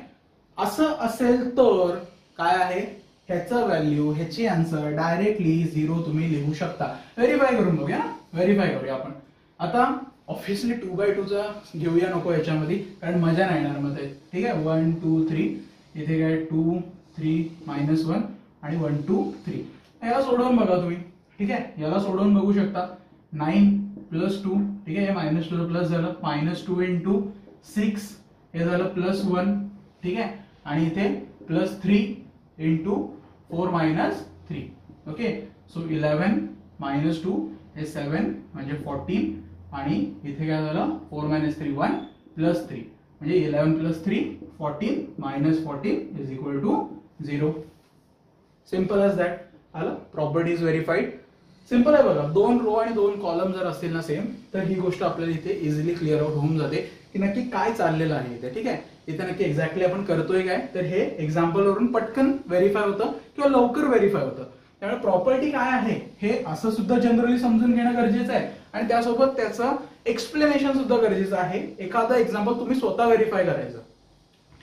असं असेल तर काय आहे? ह्याचं व्हॅल्यू ह्याची आन्सर डायरेक्टली झिरो तुम्ही लिहू शकता. व्हेरीफाय करून बघूया ना. व्हेरीफाय करूया आपण. आता ऑफिसली टू बाय टूचा घेऊया नको याच्यामध्ये कारण मजा नाही येणार मध्ये. ठीक आहे? वन टू थ्री इथे काय? टू थ्री मायनस वन आणि वन टू थ्री याला सोडवून बघा तुम्ही. ठीक आहे? याला सोडवून बघू शकता. नाईन प्लस टू ठीक आहे? हे मायनस टू प्लस झालं मायनस टू इंटू सिक्स हे झालं प्लस वन ठीक आहे? आणि इथे plus three into four minus three okay so eleven minus two हे सेवन म्हणजे फोर्टीन आणि इथे काय झालं? Four minus three one plus three म्हणजे eleven plus three fourteen minus fourteen is equal to zero simple as that आलं? Property is verified simple आहे बघा. दोन रो आणि दोन कॉलम जर असतील ना सेम तर ही गोष्ट आपल्याला इथे इझिली क्लिअर आउट होऊन जाते. की नक्की काय चाललेलं आहे इथे ठीक आहे? इथे नक्की एक्झॅक्टली आपण करतोय काय? तर हे एक्झाम्पल वरून पटकन व्हेरीफाय होतं किंवा लवकर व्हेरीफाय होतं. त्यामुळे प्रॉपर्टी काय आहे हे असं सुद्धा जनरली समजून घेणं गरजेचं आहे. आणि त्यासोबत त्याचं एक्सप्लेनेशन सुद्धा गरजेचं आहे. एखादा एक्झाम्पल तुम्ही स्वतः व्हेरीफाय करायचं.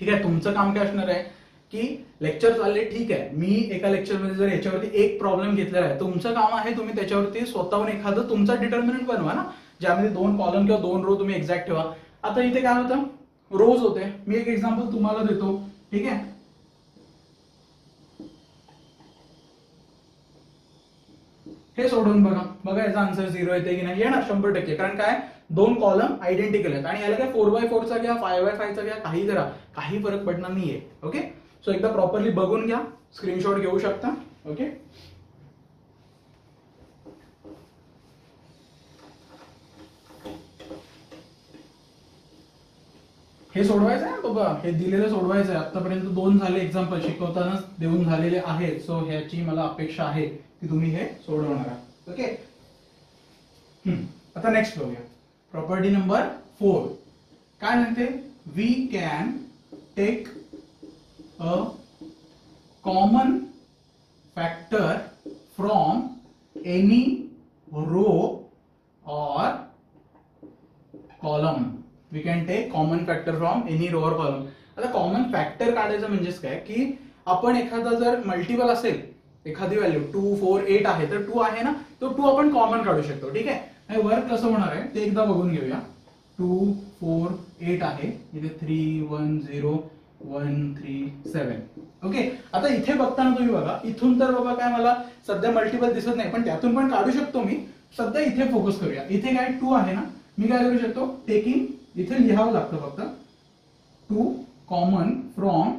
ठीक आहे? तुमचं काम काय असणार आहे? की लेक्चर चालले ठीक आहे. मी एका लेक्चरमध्ये जर याच्यावरती एक प्रॉब्लेम घेतलेला आहे तुमचं काम आहे तुम्ही त्याच्यावरती स्वतःहून एखादं तुमचा डिटर्मिनंट बनवा ना ज्यामध्ये दोन कॉलम किंवा दोन रो तुम्ही एक्झॅक्ट ठेवा. आता इथे काय होतं? रोज होते. मी एक एक्झाम्पल तुम्हाला देतो. ठीक आहे? हे सोडून बघा. बघा याचा आन्सर झिरो येते की नाही. येणार शंभर टक्के. कारण काय? दोन कॉलम आयडेंटिकल आहेत. आणि याला काय? फोर बाय फोरचा घ्या फाय बाय फायचा घ्या काही करा. काही फरक पडणार नाहीये. ओके सो एकदा प्रॉपरली बघून घ्या. स्क्रीनशॉट घेऊ शकता. ओके हे सोडवायचं आहे बाबा हे दिलेलं सोडवायचं आहे आतापर्यंत दोन झाले एक्झाम्पल शिकवतानाच देऊन झालेले आहेत. सो ह्याची मला अपेक्षा आहे की तुम्ही हे सोडवणार आहात. ओके आता नेक्स्ट बघूया. प्रॉपर्टी नंबर फोर काय म्हणते? We can take a common factor from any row or column we can take common factor from any row or column आता कॉमन फॅक्टर काढायचं म्हणजेच काय? की आपण एखादा जर मल्टिपल असेल एखादी व्हॅल्यू टू फोर एट आहे तर टू आहे ना? तो टू आपण कॉमन काढू शकतो ठीक आहे? वर्क कसं होणार आहे? ते एकदा बघून घेऊया. टू फोर एट आहे. इथे three one zero one three seven okay आता इथे बघताना तुम्ही बघा इथून तर बाबा काय मला सध्या मल्टिपल दिसत नाही पण त्यातून पण काढू शकतो मी. सध्या इथे फोकस करूया. इथे काय टू आहे ना मी काय करू शकतो? टेकिंग इथे लिहावं लागतं फक्त. Two common from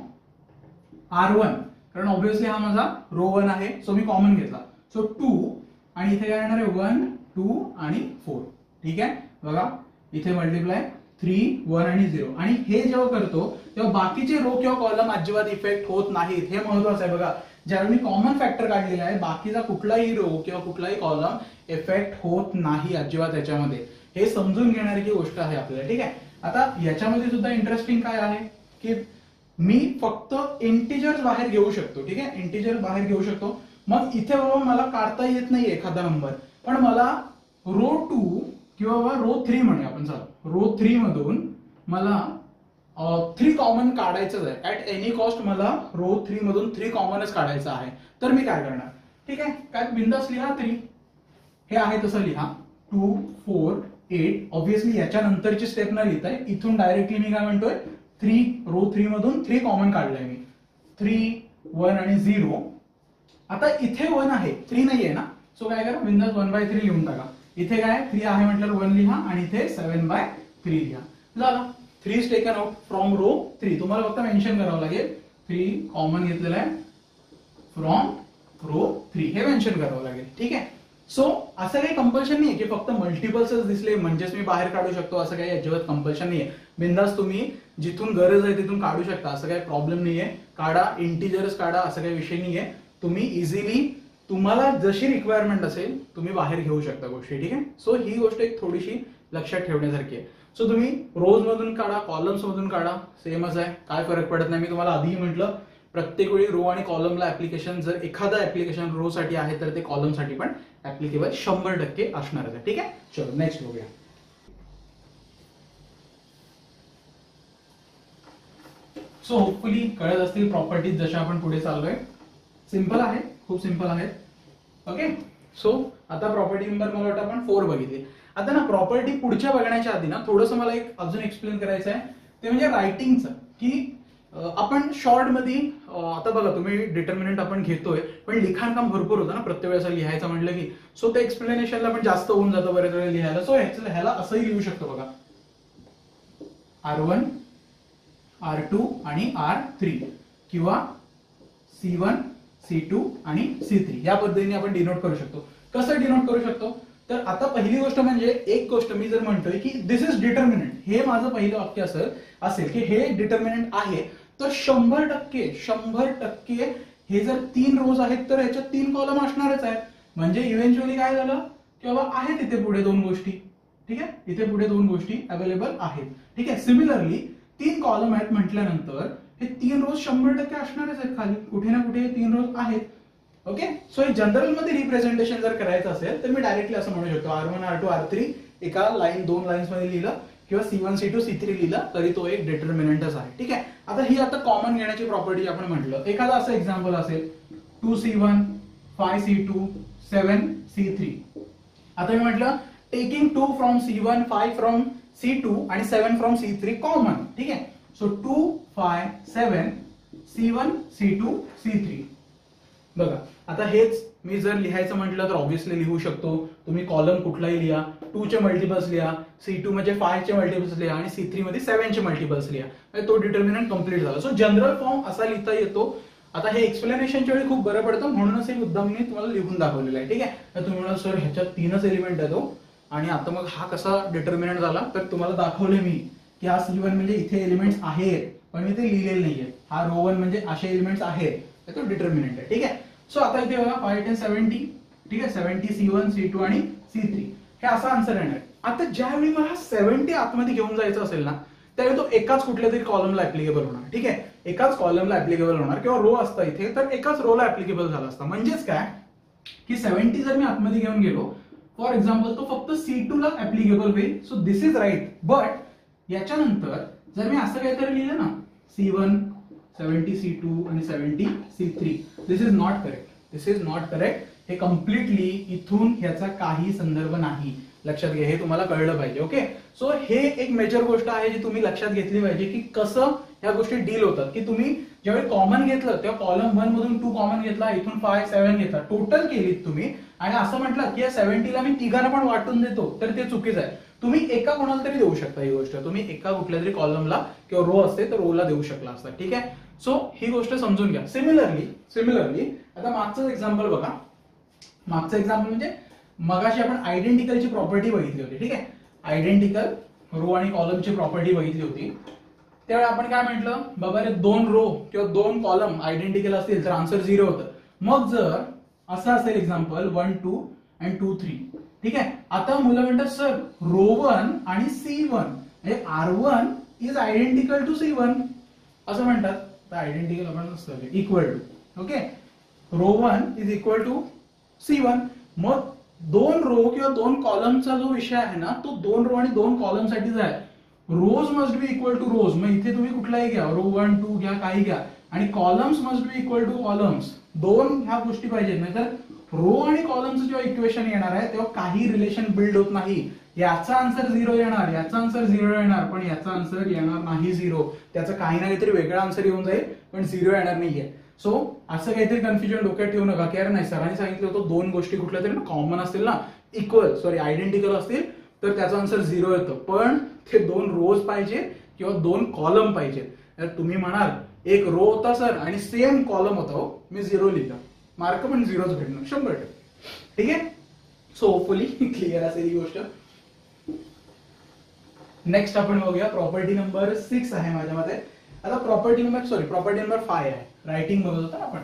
R one कारण ऑब्व्हियसली हा माझा रो वन आहे सो मी कॉमन घेतला. सो टू आणि इथे काय येणार आहे? वन टू आणि फोर ठीक आहे? बघा इथे मल्टिप्लाय थ्री वन आणि झिरो आणि हे जेव्हा करतो तेव्हा बाकीचे रो किंवा कॉलम अजिबात इफेक्ट होत नाहीत. हे महत्वाचं आहे बघा. ज्यावेळी मी कॉमन फॅक्टर काढलेला आहे बाकीचा कुठलाही रो किंवा कुठलाही कॉलम इफेक्ट होत नाही अजिबात याच्यामध्ये. हे समजून घेणारी गोष्ट आहे आपल्याला ठीक आहे? आता याच्यामध्ये सुद्धा इंटरेस्टिंग काय आहे? की मी फक्त इंटिजर्स बाहेर घेऊ शकतो ठीक आहे? इंटिजर बाहेर घेऊ शकतो. मग इथे बाबा मला काढता येत नाही एखादा नंबर पण मला रो टू किंवा बाबा रो थ्री म्हणे आपण चला. रो थ्री मधून मला थ्री कॉमन काढायचंच आहे. ऍट एनी कॉस्ट मला रो थ्री मधून थ्री कॉमनच काढायचं आहे. तर मी काय करणार? ठीक आहे? काय बिंदास लिहा थ्री हे आहे तसं लिहा. टू फोर एट ऑब्व्हियसली याच्यानंतरची स्टेप न लिहिताय इथून डायरेक्टली मी काय म्हणतोय? थ्री रो थ्री मधून थ्री कॉमन काढलंय मी. थ्री वन आणि झिरो आता इथे वन आहे. थ्री नाही आहे ना? सो काय करा? बिंदास वन बाय थ्री लिहून टाका. इथे काय थ्री आहे म्हटल्यावर वन लिहा आणि इथे सेवन बाय थ्री लिहा. झालं. Three is taken out from row three तुम्हाला फक्त मेन्शन करावं लागेल. थ्री कॉमन घेतलेलं आहे फ्रॉम रो थ्री हे मेन्शन करावं लागेल. ठीक आहे? सो असं काही कंपल्शन नाही की फक्त मल्टिपल्सच दिसले म्हणजेच मी बाहेर काढू शकतो असं काही अजिबात कंपल्शन नाहीये. बिंदास तुम्ही जिथून गरज आहे तिथून काढू शकता. असं काही प्रॉब्लेम नाहीये. काढा इंटिजरच काढा असं काही विषय नाहीये. तुम्ही इझिली तुम्हाला जशी रिक्वायरमेंट असेल तुम्ही बाहेर घेऊ शकता गोष्टी ठीक आहे? सो ही गोष्ट एक थोडीशी लक्षात ठेवण्यासारखी आहे. सो तुम्ही रोज मधून काढा कॉलम्स मधून काढा सेमच आहे. काय फरक पडत नाही. मी तुम्हाला आधीही म्हटलं प्रत्येक वेळी रो आणि कॉलमला ऍप्लिकेशन जर एखादा ऍप्लिकेशन रो साठी आहे तर ते कॉलमसाठी पण ऍप्लिकेबल शंभर टक्के असणारच आहे. ठीक आहे? चलो नेक्स्ट बघूया. सो होपफुली कळत असतील प्रॉपर्टीज जशा आपण पुढे चाललोय. सिंपल आहे. खूप सिंपल आहेत. ओके? सो आता प्रॉपर्टी नंबर मला वाटतं आपण फोर बघितली. आता ना प्रॉपर्टी पुढच्या बघण्याच्या आधी ना थोडंसं मला एक अजून एक्सप्लेन करायचं आहे ते म्हणजे रायटिंगचं की आपण शॉर्टमध्ये आता बघा तुम्ही डिटर्मिनंट आपण घेतोय पण लिखाण काम भरपूर होतं ना प्रत्येक वेळेस लिहायचं म्हटलं की सो ते एक्सप्लेनेशनला पण जास्त होऊन जातं बरेच वेळेला लिहायला. सो ह्याचं ह्याला असंही लिहू शकतो बघा. आर वन आर टू आणि आर थ्री किंवा सी वन सी टू आणि सी थ्री या पद्धतीने आपण डिनोट करू शकतो. कसं डिनोट करू शकतो? तर आता पहिली गोष्ट म्हणजे एक गोष्ट मी जर म्हणतोय की दिस इज डिटर्मिनंट हे माझं पहिलं वाक्य असेल असेल की हे डिटर्मिनंट आहे. तर शंभर टक्के शंभर टक्के हे जर तीन रोज आहेत तर ह्याच्यात तीन कॉलम असणारच आहेत. म्हणजे इव्हेंच्युअली काय झालं? की बाबा आहेत इथे पुढे दोन गोष्टी. ठीक आहे? इथे पुढे दोन गोष्टी अवेलेबल आहेत. ठीक आहे? सिमिलरली तीन कॉलम आहेत म्हटल्यानंतर हे तीन रोज शंभर टक्के असणारच आहेत खाली. कुठे ना कुठे तीन रोज आहेत. ओके सो हे जनरलमध्ये रिप्रेझेंटेशन जर करायचं असेल तर मी डायरेक्टली असं म्हणू शकतो. R one R two R three एका लाईन दोन लाईन्समध्ये लिहिलं किंवा C one C two C three लिहिलं तरी तो एक डिटर्मिनंटच आहे. ठीक आहे? आता ही आता कॉमन घेण्याची प्रॉपर्टी आपण म्हटलं. एखादा असं एक्झाम्पल असेल. Two C one five C two seven C three आता मी म्हटलं taking two from C one five from C two आणि seven from C three common ठीक आहे? So two five seven C one C two C three बघा आता हेच मी जर लिहायचं म्हटलं तर ऑब्व्हियसली लिहू शकतो. तुम्ही कॉलम कुठलाही लिहा. टू चे मल्टिपल्स लिहा. सी टू म्हणजे फाय चे मल्टिपल्स लिहा आणि सी थ्री मध्ये सेव्हन चे मल्टिपल्स लिहा. म्हणजे तो डिटर्मिनंट कंप्लीट झाला. सो जनरल फॉर्म असा लिहिता येतो. आता हे एक्सप्लेनेशनच्या वेळी खूप बरं पडतं. म्हणूनच हे मुद्दा मी तुम्हाला लिहून दाखवलेलं आहे. ठीक आहे? तर तुम्ही म्हणाल सर ह्याच्यात तीनच एलिमेंट येतो. आणि आता मग हा कसा डिटर्मिनंट झाला? तर तुम्हाला दाखवले मी. की हा सी वन म्हणजे इथे एलिमेंट्स आहेत पण मी ते लिहिलेले नाहीये. हा रो वन म्हणजे असे एलिमेंट्स आहेत तर तो डिटर्मिनंट आहे. ठीक आहे? सो आता इथे बघा फाय टेन सेव्हन्टी ठीक आहे? Seventy C one C two आणि सी थ्री हे असा आन्सर येणार. आता ज्यावेळी मला सेव्हन्टी आतमध्ये घेऊन जायचं असेल ना त्यावेळी तो एकाच कुठल्या तरी कॉलमला ऍप्लिकेबल होणार. ठीक आहे? एकाच कॉलमला ऍप्लिकेबल होणार किंवा रो असता इथे तर एकाच रोला ऍप्लिकेबल झाला असता. म्हणजेच काय? की सेव्हन्टी जर मी आतमध्ये घेऊन गेलो फॉर एक्झाम्पल तो फक्त सी टू ला ऍप्लिकेबल होईल. So this is right but याच्यानंतर जर मी असं काहीतरी लिहिलं ना C one seventy C two आणि seventy C three this is not correct this is not correct हे कम्प्लिटली इथून ह्याचा काही संदर्भ नाही. लक्षात घ्या हे तुम्हाला कळलं पाहिजे ओके सो हे एक मेजर गोष्ट आहे जी तुम्ही लक्षात घेतली पाहिजे की कसं ह्या गोष्टी डील होतात. की तुम्ही ज्यावेळी कॉमन घेतलं तेव्हा कॉलम वन मधून टू कॉमन घेतला इथून फाय सेव्हन घेतला. टोटल केलीत तुम्ही. आणि असं म्हटलं की या सेव्हन्टीला मी तिघांना पण वाटून देतो तर ते चुकीचं आहे. तुम्ही एका कोणाला तरी देऊ शकता ही गोष्ट. तुम्ही एका कुठल्या तरी कॉलमला किंवा रो असते तर रोला देऊ शकला असता. ठीक आहे? सो ही गोष्ट समजून घ्या. सिमिलरली सिमिलरली आता मागचं एक्झाम्पल बघा. मागचं एक्झाम्पल म्हणजे मगाशी आपण आयडेंटिकलची प्रॉपर्टी बघितली होती. ठीक आहे? आयडेंटिकल रो आणि कॉलमची प्रॉपर्टी बघितली होती. त्यावेळी आपण काय म्हटलं? बाबा रे दोन रो किंवा दोन कॉलम आयडेंटिकल असतील तर आन्सर झिरो होतं. मग जर असं असेल example one two and two three ठीक आहे? आता मुलं म्हणतात सर रो वन आणि सी वन. म्हणजे R one is identical to C one. असं म्हणतात. आयडेंटिकल आपण नसतं equal to okay row one is equal to C one. मग दोन रो किंवा दोन कॉलमचा जो विषय आहे ना तो दोन रो आणि दोन कॉलम साठीच आहे. Rows must be equal to rows. मग इथे तुम्ही कुठलाही घ्या. रो वन टू घ्या काही घ्या. आणि columns must be equal to columns दोन ह्या गोष्टी पाहिजेत. नाहीतर रो आणि कॉलमचं जेव्हा इक्वेशन येणार आहे तेव्हा काही रिलेशन बिल्ड होत नाही. याचा आन्सर झिरो येणार याचा आन्सर झिरो येणार पण याचा आन्सर येणार नाही झिरो त्याचं काही ना काहीतरी वेगळा आन्सर येऊन जाईल पण झिरो येणार नाहीये. सो असं काहीतरी कन्फ्युजन डोक्यात ठेवू नका की अरे नाही. सरांनी सांगितलं होतं दोन गोष्टी कुठल्या तरी कॉमन असतील ना इक्वल सॉरी आयडेंटिकल असतील तर त्याचा आन्सर झिरो येतं. पण ते दोन रोज पाहिजे किंवा दोन कॉलम पाहिजे. तर तुम्ही म्हणाल एक रो होता सर आणि सेम कॉलम होता हो. मी झिरो लिहिला. मार्क पण झिरोच भेटणार शंभर टक्के. ठीक आहे? सो होपफुली क्लिअर असेल ही गोष्ट. नेक्स्ट आपण बघूया प्रॉपर्टी नंबर सिक्स आहे माझ्या मते. आता property number sorry property number five आहे. रायटिंग बघत होता आपण?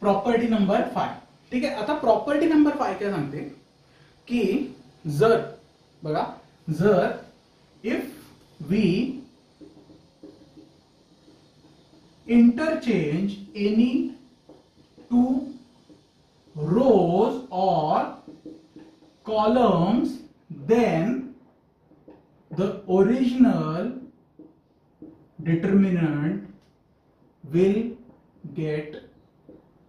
प्रॉपर्टी नंबर फाय ठीक आहे? आता प्रॉपर्टी नंबर फाय काय सांगते? की जर बघा जर if we interchange any two rows or columns then the original determinant will get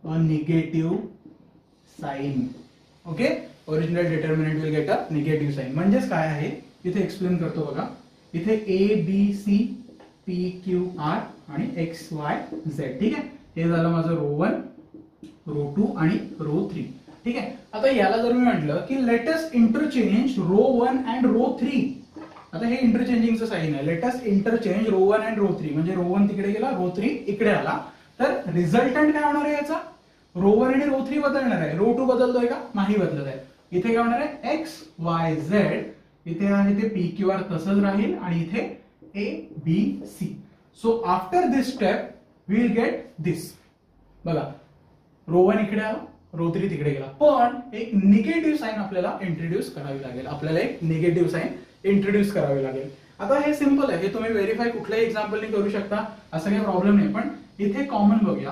a negative sign. Okay original determinant will get a negative sign म्हणजेच काय आहे? इथे एक्सप्लेन करतो बघा. इथे A B C P Q R आणि X Y Z ठीक आहे? हे झालं माझं रो वन रो टू आणि रो थ्री. ठीक आहे? आता याला जर मी म्हटलं की latest interchange row one and row three. आता हे इंटरचेंजिंगचं साईन आहे. Latest interchange row one and row three. म्हणजे रो वन तिकडे गेला रो थ्री इकडे आला. तर रिझल्टंट काय होणार आहे याचा? रो वन आणि रो थ्री बदलणार आहे. रो टू बदलतोय का? नाही बदलत आहे. इथे काय होणार आहे? एक्स वाय झेड इथे आहे ते पी क्यू आर तसंच राहील आणि इथे A B C so after this step will get this बघा. रो वन इकडे आला रो थ्री तिकडे गेला. पण एक निगेटिव्ह साईन आपल्याला इंट्रोड्यूस करावी लागेल. आपल्याला एक निगेटिव्ह साईन इंट्रोड्यूस करावी लागेल. आता हे सिंपल आहे. हे तुम्ही व्हेरीफाय कुठल्याही एक्झाम्पलने करू शकता. असं काही प्रॉब्लेम नाही. पण इथे कॉमन बघूया.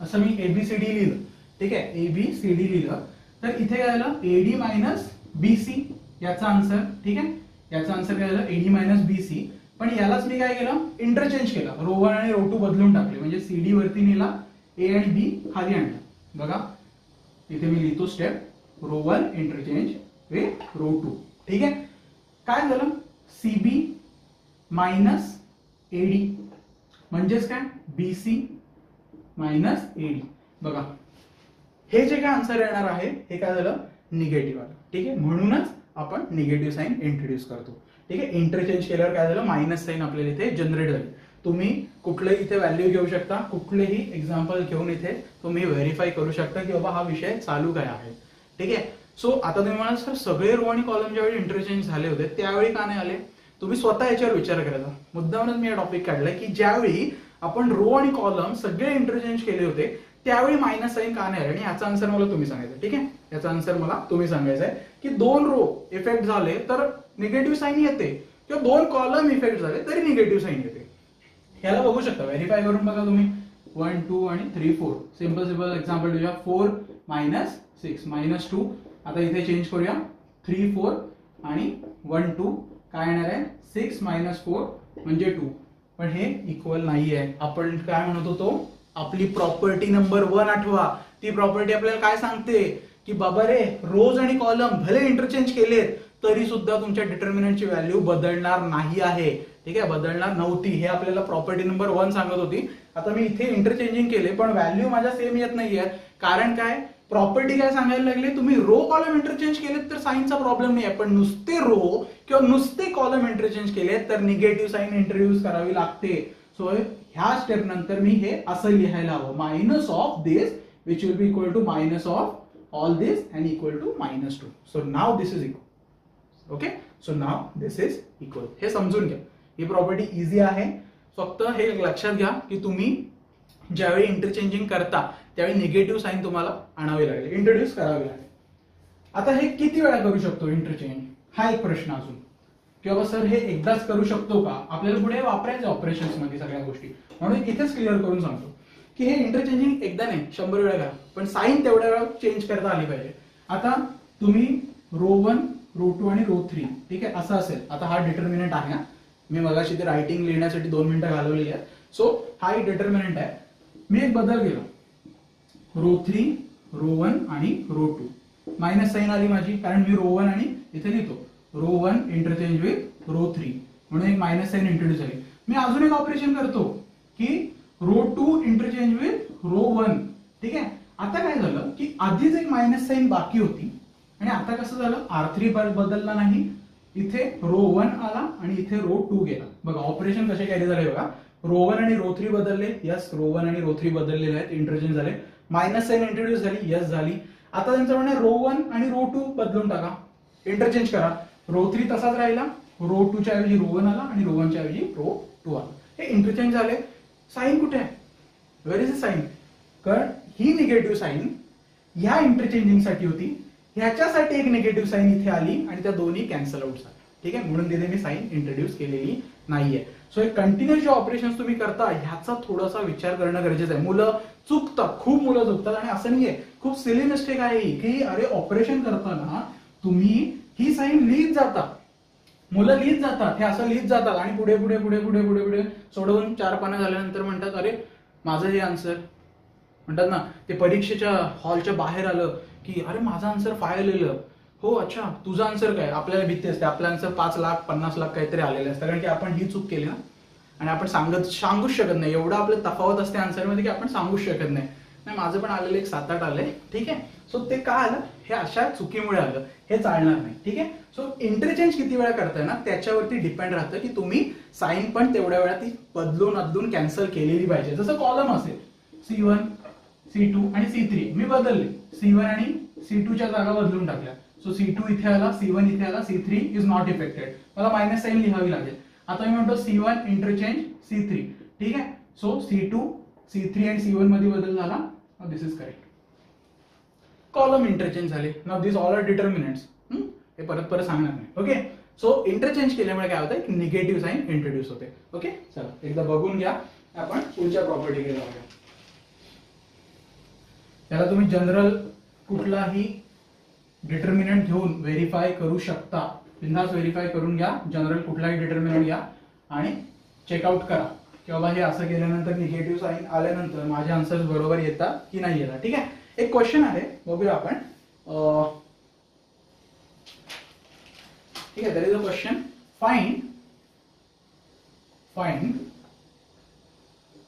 असं मी एबीसीडी लिहिलं. ठीक आहे? एबीसीडी लिहिलं. तर इथे काय झालं? A D minus B C याचा आन्सर ठीक आहे? याचा आन्सर काय झालं? एडी मायनस बीसी पण यालाच मी काय केलं? इंटरचेंज केलं. रो वन आणि रो टू बदलून टाकले. म्हणजे सीडी वरती नेला. ए आणि बी खाली आणला बघा इथे मी लिहितो step row one interchange with row two ठीक आहे? काय झालं? सी बी मायनस एडी म्हणजेच काय? बीसी मायनस एडी बघा हे जे काय आन्सर येणार आहे हे काय झालं? निगेटिव्ह आलं. ठीक आहे? म्हणूनच आपण निगेटिव्ह साईन इंट्रोड्यूस करतो. ठीक आहे? इंटरचेंज केल्यावर काय झालं? मायनस साईन आपल्याला इथे जनरेट झाली. तुम्ही कुठलेही इथे व्हॅल्यू घेऊ शकता कुठलेही एक्झाम्पल घेऊन इथे तुम्ही व्हेरीफाय करू शकता की बाबा हा विषय चालू काय आहे. ठीक आहे? सो आता तुम्ही म्हणाल सर सगळे रो आणि कॉलम ज्यावेळी इंटरचेंज झाले होते त्यावेळी का नाही आले? तुम्ही स्वतः याच्यावर विचार करायचा. म्हणून मी हा टॉपिक काढलाय की ज्यावेळी आपण रो आणि कॉलम सगळे इंटरचेंज केले होते त्यावेळी मायनस साईन का नाही आले? आणि याचा आन्सर मला तुम्ही सांगायचं ठीक आहे? याचा आन्सर मला तुम्ही सांगायचं आहे की दोन रो इफेक्ट झाले तर निगेटिव्ह साईन येते. किंवा दोन कॉलम इफेक्ट झाले तरी निगेटिव्ह साईन येते. ह्याला बघू शकता. व्हेरीफाय करून बघा तुम्ही. वन टू आणि three four simple simple example देऊया. Four minus six minus two आता इथे चेंज करूया. थ्री फोर आणि वन टू काय येणार आहे? सिक्स मायनस फोर म्हणजे टू पण हे इक्वल नाही आहे आपण काय म्हणत होतो? आपली प्रॉपर्टी नंबर वन आठवा. ती प्रॉपर्टी आपल्याला काय सांगते? की बाबा रे रोज आणि कॉलम भले इंटरचेंज केलेत तरी सुद्धा तुमच्या डिटर्मिनंटची व्हॅल्यू बदलणार नाही आहे. ठीक आहे बदलणार नव्हती. हे आपल्याला प्रॉपर्टी नंबर वन सांगत होती. आता मी इथे इंटरचेंजिंग केले पण व्हॅल्यू माझ्या सेम येत नाहीये. कारण काय? प्रॉपर्टी काय सांगायला लागली? तुम्ही रो कॉलम इंटरचेंज केलेत तर साईनचा प्रॉब्लेम नाही आहे पण नुसते रो किंवा नुसते कॉलम इंटरचेंज केले तर निगेटिव्ह साईन इंट्रोड्यूस करावी लागते. सो ह्या स्टेप नंतर मी हे असं लिहायला हवं. Minus of this which will be equal to minus of all this and equal to minus two so now this is equal okay so now this is equal हे समजून घ्या. ही प्रॉपर्टी इझी आहे. फक्त हे लक्षात घ्या की तुम्ही ज्यावेळी इंटरचेंजिंग करता त्यावेळी निगेटिव्ह साईन तुम्हाला आणावे लागेल इंट्रोड्यूस करावे लागेल. आता हे किती वेळा करू शकतो इंटरचेंज हा एक प्रश्न अजून. किंवा सर हे एकदाच करू शकतो का? आपल्याला पुढे वापरायचं ऑपरेशन्समध्ये सगळ्या गोष्टी. म्हणून इथेच क्लिअर करून सांगतो. की हे इंटरचेंजिंग एकदा नाही शंभर वेळा करा. पण साईन तेवढ्या वेळा चेंज करता आली पाहिजे. आता तुम्ही रो वन रो टू आणि रो थ्री ठीक आहे? असं असेल. आता हा डिटर्मिनंट आहे ना. मी मगाशी ते रायटिंग लिहिण्यासाठी दोन मिनिटं घालवलेली आहेत. सो हा एक डिटर्मिनंट आहे. मी एक बदल केला. रो थ्री रो वन आणि रो टू मायनस साईन आली माझी कारण मी रो वन आणि इथे लिहितो. Row one interchange with row three म्हणून एक मायनस साईन इंट्रोड्यूस झाली. मी अजून एक ऑपरेशन करतो की row two interchange with row one ठीक आहे? आता काय झालं की आधीच एक मायनस साईन बाकी होती आणि आता कसं झालं? आर थ्री बदलला नाही. इथे रो वन आला आणि इथे रो टू गेला. बघा ऑपरेशन कसे कॅरी झाले बघा. रो वन आणि रो थ्री बदलले. यस रो वन आणि रो थ्री बदललेले आहेत. इंटरचेंज झाले. मायनस साईन इंट्रोड्यूस झाली. यस झाली. आता त्यांचं म्हणणं रो वन आणि रो टू बदलून टाका. इंटरचेंज करा. रो थ्री तसाच राहिला. रो टू च्या ऐवजी रो वन आला आणि रो वनच्या ऐवजी रो टू आला. हे इंटरचेंज झाले. साईन कुठे आहे? वेर इज अ साईन कारण ही निगेटिव्ह साईन ह्या इंटरचेंजिंगसाठी होती. ह्याच्यासाठी एक निगेटिव्ह साईन इथे आली आणि त्या दोन्ही कॅन्सल आउट झाल्या. ठीक आहे? म्हणून तिथे मी साईन इंट्रोड्यूस केलेली नाहीये. सो हे कंटिन्युअस जे ऑपरेशन तुम्ही करता ह्याचा थोडासा विचार करणं गरजेचं आहे. मुलं चुकतात. खूप मुलं चुकतात. आणि असं नाहीये. खूप सिली मिस्टेक आहे ही की अरे ऑपरेशन करताना तुम्ही ही साईन लिहित जाता. मुलं लिहित जातात. हे असं लिहित जातात. आणि पुढे पुढे पुढे पुढे पुढे पुढे सोडवून चार पानं झाल्यानंतर म्हणतात अरे माझं हे आन्सर म्हणतात ना ते परीक्षेच्या हॉलच्या बाहेर आलं. की अरे माझा आन्सर फाय लिहिलं हो अच्छा. तुझा आन्सर काय? आपल्याला भीती असते. आपला आन्सर पाच लाख पन्नास लाख काहीतरी आलेले असतं कारण की आपण ही चूक केली ना. आणि आपण सांगत सांगूच शकत नाही. एवढं आपलं तफावत असते आन्सरमध्ये की आपण सांगूच शकत नाही. नाही माझं पण आलेलं एक सात आठ आलंय. ठीक आहे? सो ते का आलं? हे अशा चुकीमुळे आलं. हे चालणार नाही. ठीक आहे? सो इंटरचेंज किती वेळा करताय ना त्याच्यावरती डिपेंड राहतं की तुम्ही साईन पण तेवढ्या वेळा ती बदलून अदलून कॅन्सल केलेली पाहिजे. जसं कॉलम असेल. सी वन सी टू आणि सी थ्री मी बदलले. सी वन आणि सी टू च्या जागा बदलून टाकल्या. सो सी टू इथे आला सी वन इथे आला C three is not affected मला मायनस साईन लिहावी लागेल. आता मी म्हणतो C one interchange C three ठीक आहे? So C two C three आणि सी वनमध्ये बदल झाला. This is correct column interchange झाले. Now this all are determinants हे? परत परत सांगणार नाही. ओके सो इंटरचेंज केल्यामुळे काय होतं निगेटिव्ह साईन इंट्रोड्यूस होते. ओके चला एकदा बघून घ्या. आपण पुढच्या प्रॉपर्टीकडे जाऊया. त्याला तुम्ही जनरल कुठलाही डिटर्मिनंट घेऊन व्हेरीफाय करू शकता. बिंदास व्हेरीफाय करून घ्या जनरल कुठलाही डिटर्मिनंट घ्या आणि चेकआउट करा. की बाबा हे असं केल्यानंतर निगेटिव्ह साईन आल्यानंतर माझे आन्सर्स बरोबर येतात की नाही येतात ठीक आहे? एक क्वेश्चन आहे बघूया आपण. ठीक आहे there is a question fine fine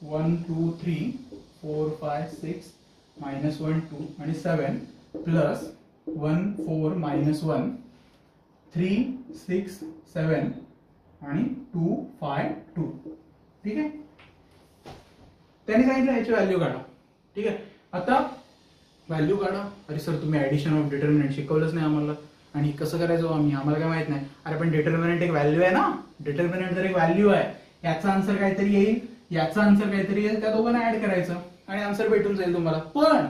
one two three four five six minus one two आणि seven plus one four minus one three six seven आणि टू फाय टू ठीक आहे? त्याने सांगितलं याची व्हॅल्यू काढा. ठीक आहे? आता व्हॅल्यू काढा. अरे सर तुम्ही ऍडिशन ऑफ डिटर्मिनंट शिकवलंच नाही आम्हाला. आणि कसं करायचं हो आम्ही? आम्हाला काय माहीत नाही. अरे पण डिटर्मिनंट एक व्हॅल्यू आहे ना? डिटर्मिनंट जर एक व्हॅल्यू आहे याचा आन्सर काहीतरी येईल. याचा आन्सर काहीतरी येईल. त्या दोघांना ऍड करायचं. आणि आन्सर भेटून जाईल तुम्हाला. पण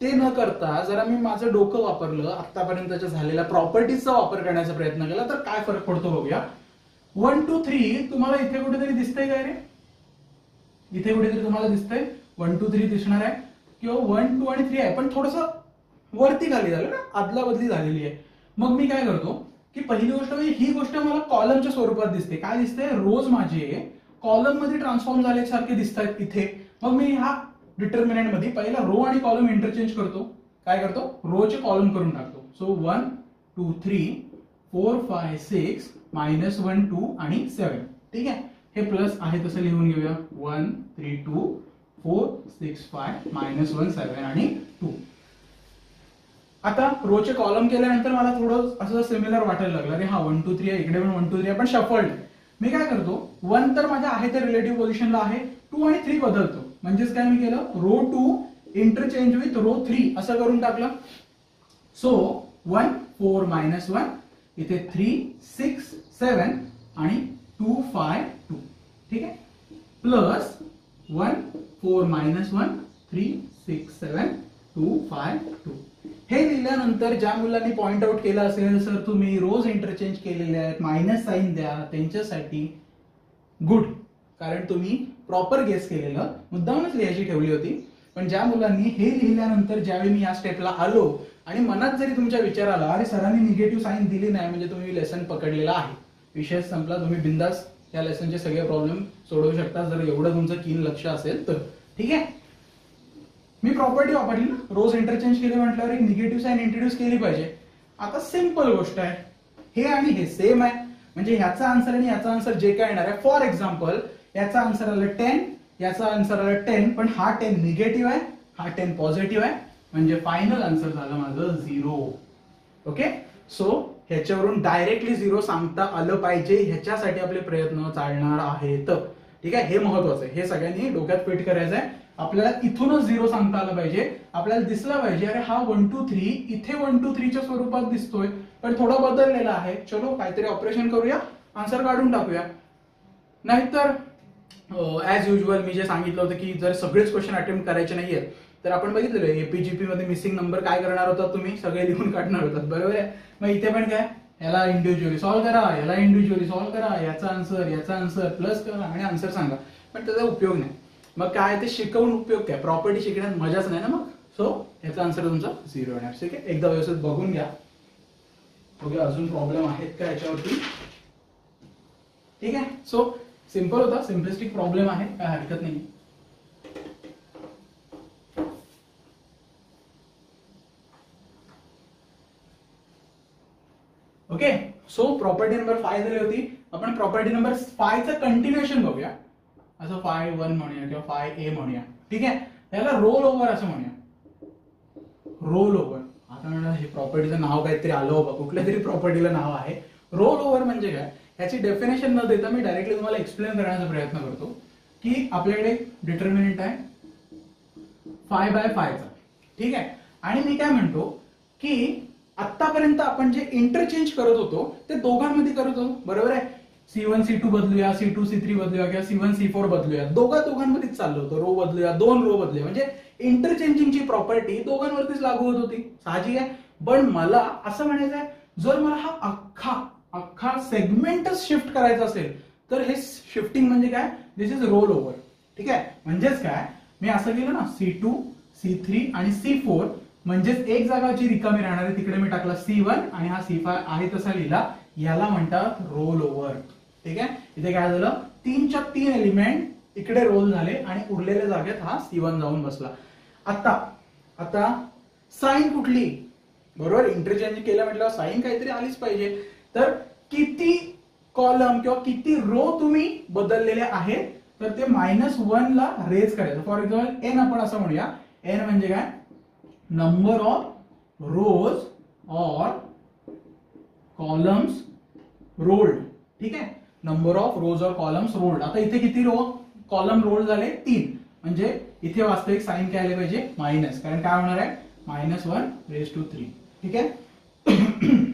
ते न करता जरा मी माझं डोकं वापरलं आतापर्यंतच्या झालेल्या प्रॉपर्टीजचा वापर करण्याचा प्रयत्न केला तर काय फरक पडतो बघूया. वन टू थ्री तुम्हाला इथे कुठेतरी दिसतंय काय रे? इथे कुठेतरी तुम्हाला दिसतंय? वन टू थ्री दिसणार आहे. किंवा वन टू आणि थ्री आहे पण थोडस वरती खाली झालं ना आदला बदली झालेली आहे. मग मी काय करतो की पहिली गोष्ट म्हणजे ही गोष्ट मला कॉलमच्या स्वरूपात दिसते. काय दिसते रोज माझे कॉलममध्ये ट्रान्सफॉर्म झाल्यासारखे दिसत आहेत इथे. मग मी हा डिटर्मिनंटमध्ये पहिला रो आणि कॉलम इंटरचेंज करतो. काय करतो? रोचे कॉलम करून टाकतो. So one two three four five six minus one two आणि सेवन ठीक आहे? हे प्लस आहे तसं लिहून घेऊया. One three two four six five minus one seven आणि टू आता रोचे कॉलम केल्यानंतर मला थोडं असं सिमिलर वाटायला लागलं. अरे हा वन टू थ्री आहे. इकडे पण वन टू थ्री आहे. पण शफल्ड मी काय करतो? वन तर माझ्या आहे त्या रिलेटिव्ह पोझिशनला आहे. टू आणि थ्री बदलतो. म्हणजेच काय मी केलं? Row two interchange with row three असं करून टाकलं. So one four minus one इथे थ्री सिक्स सेवन आणि टू फाय टू ठीक आहे? Plus one four minus one three six seven two five two हे लिहिल्यानंतर ज्या मुलांनी पॉइंट आउट केलं असेल सर तुम्ही रोज इंटरचेंज केलेले आहेत मायनस साईन द्या त्यांच्यासाठी गुड कारण तुम्ही प्रॉपर गेस केलेलं. मुद्दामच लिहायची ठेवली होती. पण ज्या मुलांनी हे लिहिल्यानंतर ज्यावेळी मी या स्टेपला आलो आणि मनात जरी तुमच्या विचार आला अरे सरांनी निगेटिव्ह साईन दिली नाही म्हणजे तुम्ही लेसन पकडलेला आहे. विषय संपला तुम्ही बिंदास या लेसनचे सगळे प्रॉब्लेम सोडवू शकता जर एवढं तुमचं कीन लक्ष असेल तर. ठीक आहे? मी प्रॉपर्टी वापरली ना? रोज इंटरचेंज केले म्हटल्यावर एक निगेटिव्ह साईन इंट्रोड्यूस केली पाहिजे. आता सिंपल गोष्ट आहे. हे आणि हे सेम आहे. म्हणजे ह्याचा आन्सर आणि याचा आन्सर जे काय येणार आहे. फॉर एक्झाम्पल याचा आन्सर आलं टेन याचा आन्सर आलं टेन पण हा टेन निगेटिव्ह आहे हा टेन पॉझिटिव्ह आहे. म्हणजे फायनल आन्सर झालं माझं झिरो ओके सो ह्याच्यावरून डायरेक्टली झिरो सांगता आलं पाहिजे. ह्याच्यासाठी आपले प्रयत्न चालणार आहेत. ठीक आहे? हे महत्वाचं आहे. हे सगळ्यांनी डोक्यात फिट करायचं आहे. आपल्याला इथूनच झिरो सांगता आलं पाहिजे. आपल्याला दिसला पाहिजे अरे हा वन टू थ्री इथे वन टू थ्रीच्या स्वरूपात दिसतोय. पण थोडा बदललेला आहे. चलो काहीतरी ऑपरेशन करूया. आन्सर काढून टाकूया. नाहीतर ऍज युजल मी जे सांगितलं होतं की जर सगळेच क्वेश्चन अटेम्प्ट करायचे नाहीयेत तर आपण बघितलेलं एपीजीपी मध्ये मिसिंग नंबर काय करणार होता तुम्ही? सगळे लिहून काढणार होतात. बरोबर आहे? मग इथे पण काय? याला इंडिव्हिज्युअली सॉल्व्ह करा याला इंडिव्हिज्युअली सॉल्व्ह करा याचा आन्सर याचा आन्सर प्लस करा आणि आन्सर सांगा. पण त्याचा उपयोग नाही. मग काय ते शिकवून उपयोग काय? प्रॉपर्टी शिकण्यात मजाच नाही ना मग? सो याचा आन्सर तुमचा झिरो येणार. ठीक आहे? एकदा व्यवस्थित बघून घ्या. ओके अजून प्रॉब्लेम आहेत का याच्यावरती? ठीक आहे? सो सिंपल होता सिम्पलिस्टिक प्रॉब्लेम आहे काय हरकत नाही okay so property number five झाली होती. आपण प्रॉपर्टी नंबर फायचं कंटिन्युएशन बघूया. असं फाय वन म्हणूया किंवा फाय ए म्हणूया. ठीक आहे? याला रोल ओव्हर असं म्हणूया. रोल ओव्हर आता म्हणा हे प्रॉपर्टीचं नाव काहीतरी आलं बाबा. कुठल्या तरी प्रॉपर्टीला नाव आहे. रोल ओव्हर म्हणजे काय? याची डेफिनेशन न देता मी डायरेक्टली तुम्हाला एक्सप्लेन करण्याचा प्रयत्न करतो की आपल्याकडे डिटर्मिनंट आहे फाय बाय फायचा ठीक आहे? आणि मी काय म्हणतो की आतापर्यंत आपण जे इंटरचेंज करत होतो ते दोघांमध्ये करत होतो. बरोबर आहे? सी वन सी टू बदलूया सी टू सी थ्री बदलूया किंवा सी वन सी फोर बदलूया. दोघा दोघांमध्येच चाललं होतं. रो बदलूया दोन रो बदलूया. म्हणजे इंटरचेंजिंगची प्रॉपर्टी दोघांवरतीच लागू होत होती. साहजिक आहे? पण मला असं म्हणायचं आहे जर मला हा अख्खा अख्खा सेगमेंटच शिफ्ट करायचा असेल तर हे शिफ्टिंग म्हणजे काय? दिस इज रोल ओव्हर ठीक आहे? म्हणजेच काय? मी असं केलं ना सी टू सी थ्री आणि सी फोर म्हणजेच एक जागा जी रिकामी राहणार आहे तिकडे मी टाकला सी वन आणि हा सी फाय आहे तसा लिहिला. याला म्हणतात रोल ओव्हर ठीक आहे? इथे काय झालं? तीनच्या तीन एलिमेंट इकडे रोल झाले आणि उरलेल्या जागेत हा सी वन जाऊन बसला. आता आता साईन कुठली? बरोबर? इंटरचेंज केलं म्हटलं साईन काहीतरी आलीच पाहिजे. तर किती कॉलम किंवा किती रो तुम्ही बदललेले आहेत तर ते मायनस वन ला रेज करायचं. फॉर एक्झाम्पल एन आपण असं म्हणूया. एन म्हणजे काय? Number of rows or columns rolled ठीक आहे? Number of rows or columns rolled आता इथे किती रो कॉलम रोल झाले तीन. म्हणजे इथे वास्तविक साईन काय आले पाहिजे? मायनस कारण काय होणार आहे? Minus one raise to three ठीक आहे?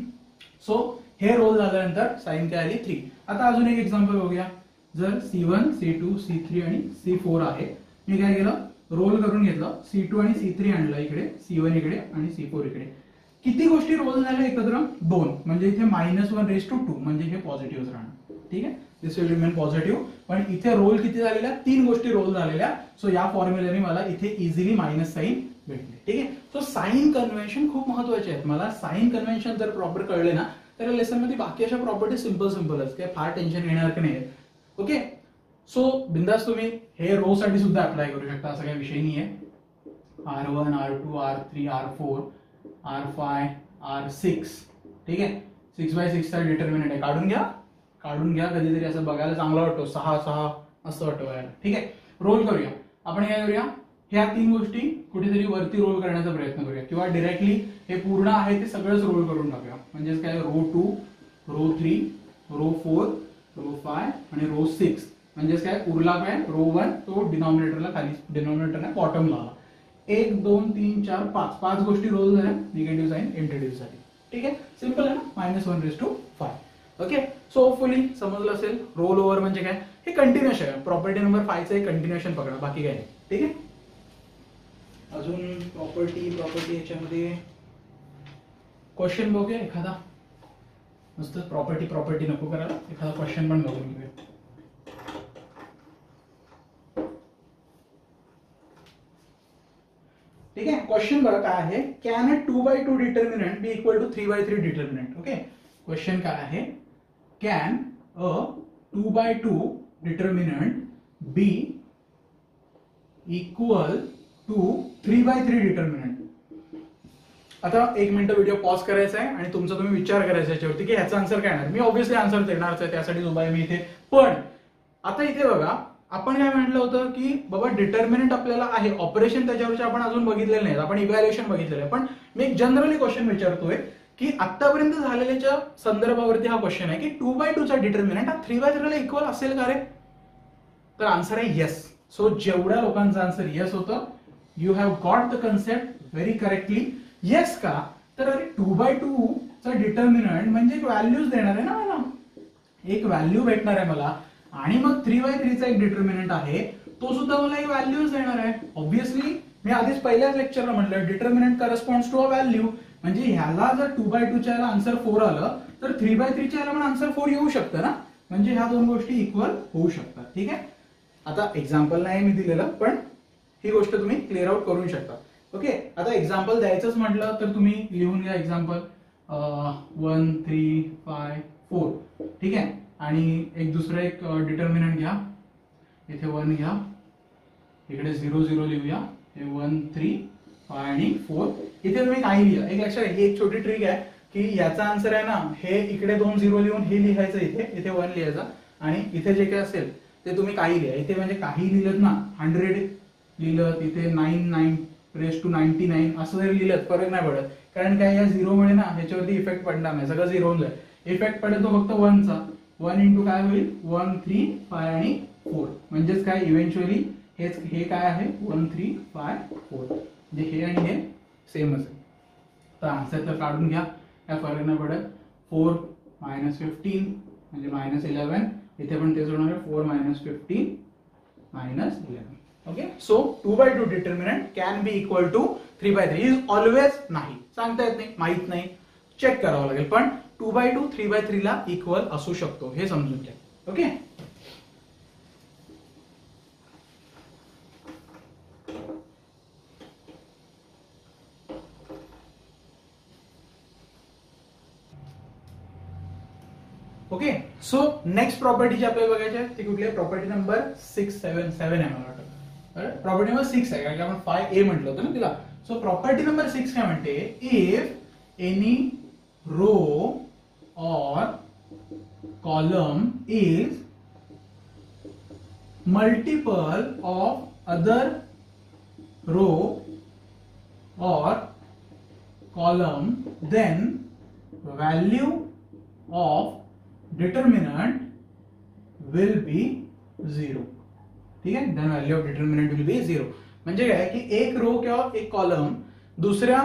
सो हे रोल झाल्यानंतर साईन काय आली? थ्री आता अजून एक एक्झाम्पल बघूया. जर C one C two C three आणि सी फोर आहे मी काय केलं? रोल करून घेतलं. सी टू आणि सी थ्री आणलं इकडे सी वन इकडे आणि सी फोर इकडे. किती गोष्टी रोल झाल्या एकत्र? दोन. म्हणजे इथे minus one raise to two म्हणजे हे पॉझिटिव्ह राहणार. ठीक आहे? दिस विल रिमेन पॉझिटिव्ह पण इथे रोल किती झालेल्या? तीन गोष्टी रोल झालेल्या. सो या फॉर्म्युल्याने मला इथे इझिली मायनस साईन भेटले. ठीक आहे? सो साईन कन्व्हेन्शन खूप महत्त्वाचे आहेत. मला साईन कन्व्हेन्शन जर प्रॉपर कळले ना तर लेसनमध्ये बाकी अशा प्रॉपर्टी सिंपल आहेत काय फार टेन्शन घेण्यासारखं नाही ओके सो बिंदास तुम्ही हे रो साठी सुद्धा अप्लाय करू शकता असा काही विषय नाही आहे R one R two R three R four R five R six ठीक आहे? सिक्स बाय सिक्सचा डिटर्मिनंट आहे. काढून घ्या. काढून घ्या कधीतरी असं बघायला चांगला वाटतो. सहा सहा असं वाटतं बघायला ठीक आहे? रोल करूया. आपण काय करूया. ह्या तीन गोष्टी कुठेतरी वरती रोल करण्याचा प्रयत्न करूया. किंवा डिरेक्टली हे पूर्ण आहे ते सगळंच रोल करून टाकूया. म्हणजेच काय? Row two row three row four row five आणि रो सिक्स म्हणजेच काय? उरला काय? रो वन तो डिनॉमिनेटरला खाली डिनॉमिनेटरला बॉटमला आला. एक दोन तीन चार पाच. पाच गोष्टी रोल झाल्या. निगेटिव्ह साईन इंट्रोड्यूस झाली ठीक आहे? सिंपल आहे ना? Minus one raise to five okay so hopefully समजलं असेल. रोल ओव्हर म्हणजे काय? हे कंटिन्युएशन आहे. प्रॉपर्टी नंबर फायचं एक कंटिन्युएशन पकडा. बाकी काय नाही. ठीक आहे? अजून प्रॉपर्टी प्रॉपर्टी याच्यामध्ये क्वेश्चन बघूया एखादा? मस्त प्रॉपर्टी प्रॉपर्टी नको करायला एखादा क्वेश्चन पण बघून घेऊया. ठीक आहे? क्वेश्चन बघा काय आहे? Can a two by two determinant be equal to three by three determinant okay question काय आहे? Can a two by two determinant be equal to three by three determinant आता एक मिनिट व्हिडिओ पॉज करायचा आहे आणि तुमचा तुम्ही विचार करायचा याच्यावरती की ह्याचा आन्सर काय येणार? मी ऑब्व्हियसली आन्सर देणारच आहे त्यासाठी उभा आहे मी इथे. पण आता इथे बघा आपण काय म्हटलं होतं की बाबा डिटर्मिनंट आपल्याला आहे. ऑपरेशन त्याच्यावरचे आपण अजून बघितलेलं नाही आपण इव्हॅल्युएशन बघितलेलं आहे. पण मी एक जनरली क्वेश्चन विचारतोय की आतापर्यंत झालेल्याच्या संदर्भावरती हा क्वेश्चन आहे की टू बाय टूचा डिटर्मिनंट हा थ्री बाय थ्रीला इक्वल असेल का रे? तर आन्सर आहे येस सो जेवढ्या लोकांचं आन्सर येस होतं you have got the concept very correctly yes का? तर अरे टू बाय टू चा डिटर्मिनंट म्हणजे एक व्हॅल्यूज देणार आहे ना मला. एक व्हॅल्यू भेटणार आहे मला. आणि मग थ्री बाय थ्रीचा एक डिटर्मिनंट आहे. तो सुद्धा मला एक व्हॅल्यूज देणार आहे. ऑब्व्हियसली मी आधीच पहिल्याच लेक्चरला म्हटलं determinant corresponds to a value म्हणजे ह्याला जर टू बाय टूच्या याला आन्सर फोर आलं तर थ्री बाय थ्रीच्या याला पण आन्सर फोर येऊ शकतं ना? म्हणजे ह्या दोन गोष्टी इक्वल होऊ शकतात. ठीक आहे? आता एक्झाम्पल नाही मी दिलेलं पण ही गोष्ट तुम्ही क्लिअर आउट करू शकता. ओके आता एक्झाम्पल द्यायचंच म्हटलं तर तुम्ही लिहून घ्या example one three five four ठीक आहे? आणि एक दुसरं एक डिटर्मिनंट घ्या. इथे वन घ्या. इकडे झिरो झिरो लिहूया. हे वन थ्री फाय आणि फोर इथे तुम्ही काही लिहा. एक लक्षात ही एक छोटी ट्रिक आहे की याचा आन्सर आहे ना हे इकडे दोन झिरो लिहून हे लिहायचं इथे. इथे वन लिहायचा. आणि इथे जे काही असेल ते तुम्ही काही लिहा. इथे म्हणजे काही लिहिलं ना हंड्रेड लिहिलं तिथे nine nine raise to ninety nine असं जरी लिहिलं फरक नाही पडत. कारण काय या झिरोमुळे ना ह्याच्यावरती इफेक्ट पडणार नाही. सगळं झिरो होऊन जाईल. इफेक्ट पडेल तो फक्त वनचा वन इंटू काय होईल? वन थ्री फाय आणि फोर म्हणजेच काय? इव्हेंच्युअली हेच हे काय आहे? वन थ्री फाय फोर म्हणजे हे आणि हे सेमच आहे तर आन्सर तर काढून घ्या. काय फरक नाही पडत. फोर मायनस फिफ्टीन म्हणजे मायनस इलेवन इथे पण तेच होणार आहे. Four minus fifteen minus eleven okay so two by two determinant can be equal to three by three is always नाही सांगता येत नाही माहीत नाही. चेक करावं लागेल. पण two by two three by थ्रीला equal असू शकतो. हे समजून घ्या. Okay okay so next property जी आपल्याला बघायची आहे ती कुठली आहे? Property number six seven seven आहे मला वाटतं. प्रॉपर्टी नंबर सिक्स आहे. कारण की आपण फाय ए म्हटलं होतं ना तिला. सो प्रॉपर्टी नंबर सिक्स काय म्हणते? If any row or column is multiple of other row or column then value of determinant will be zero ठीक आहे? Then value of determinant will be zero म्हणजे काय? की एक रो किंवा एक कॉलम दुसऱ्या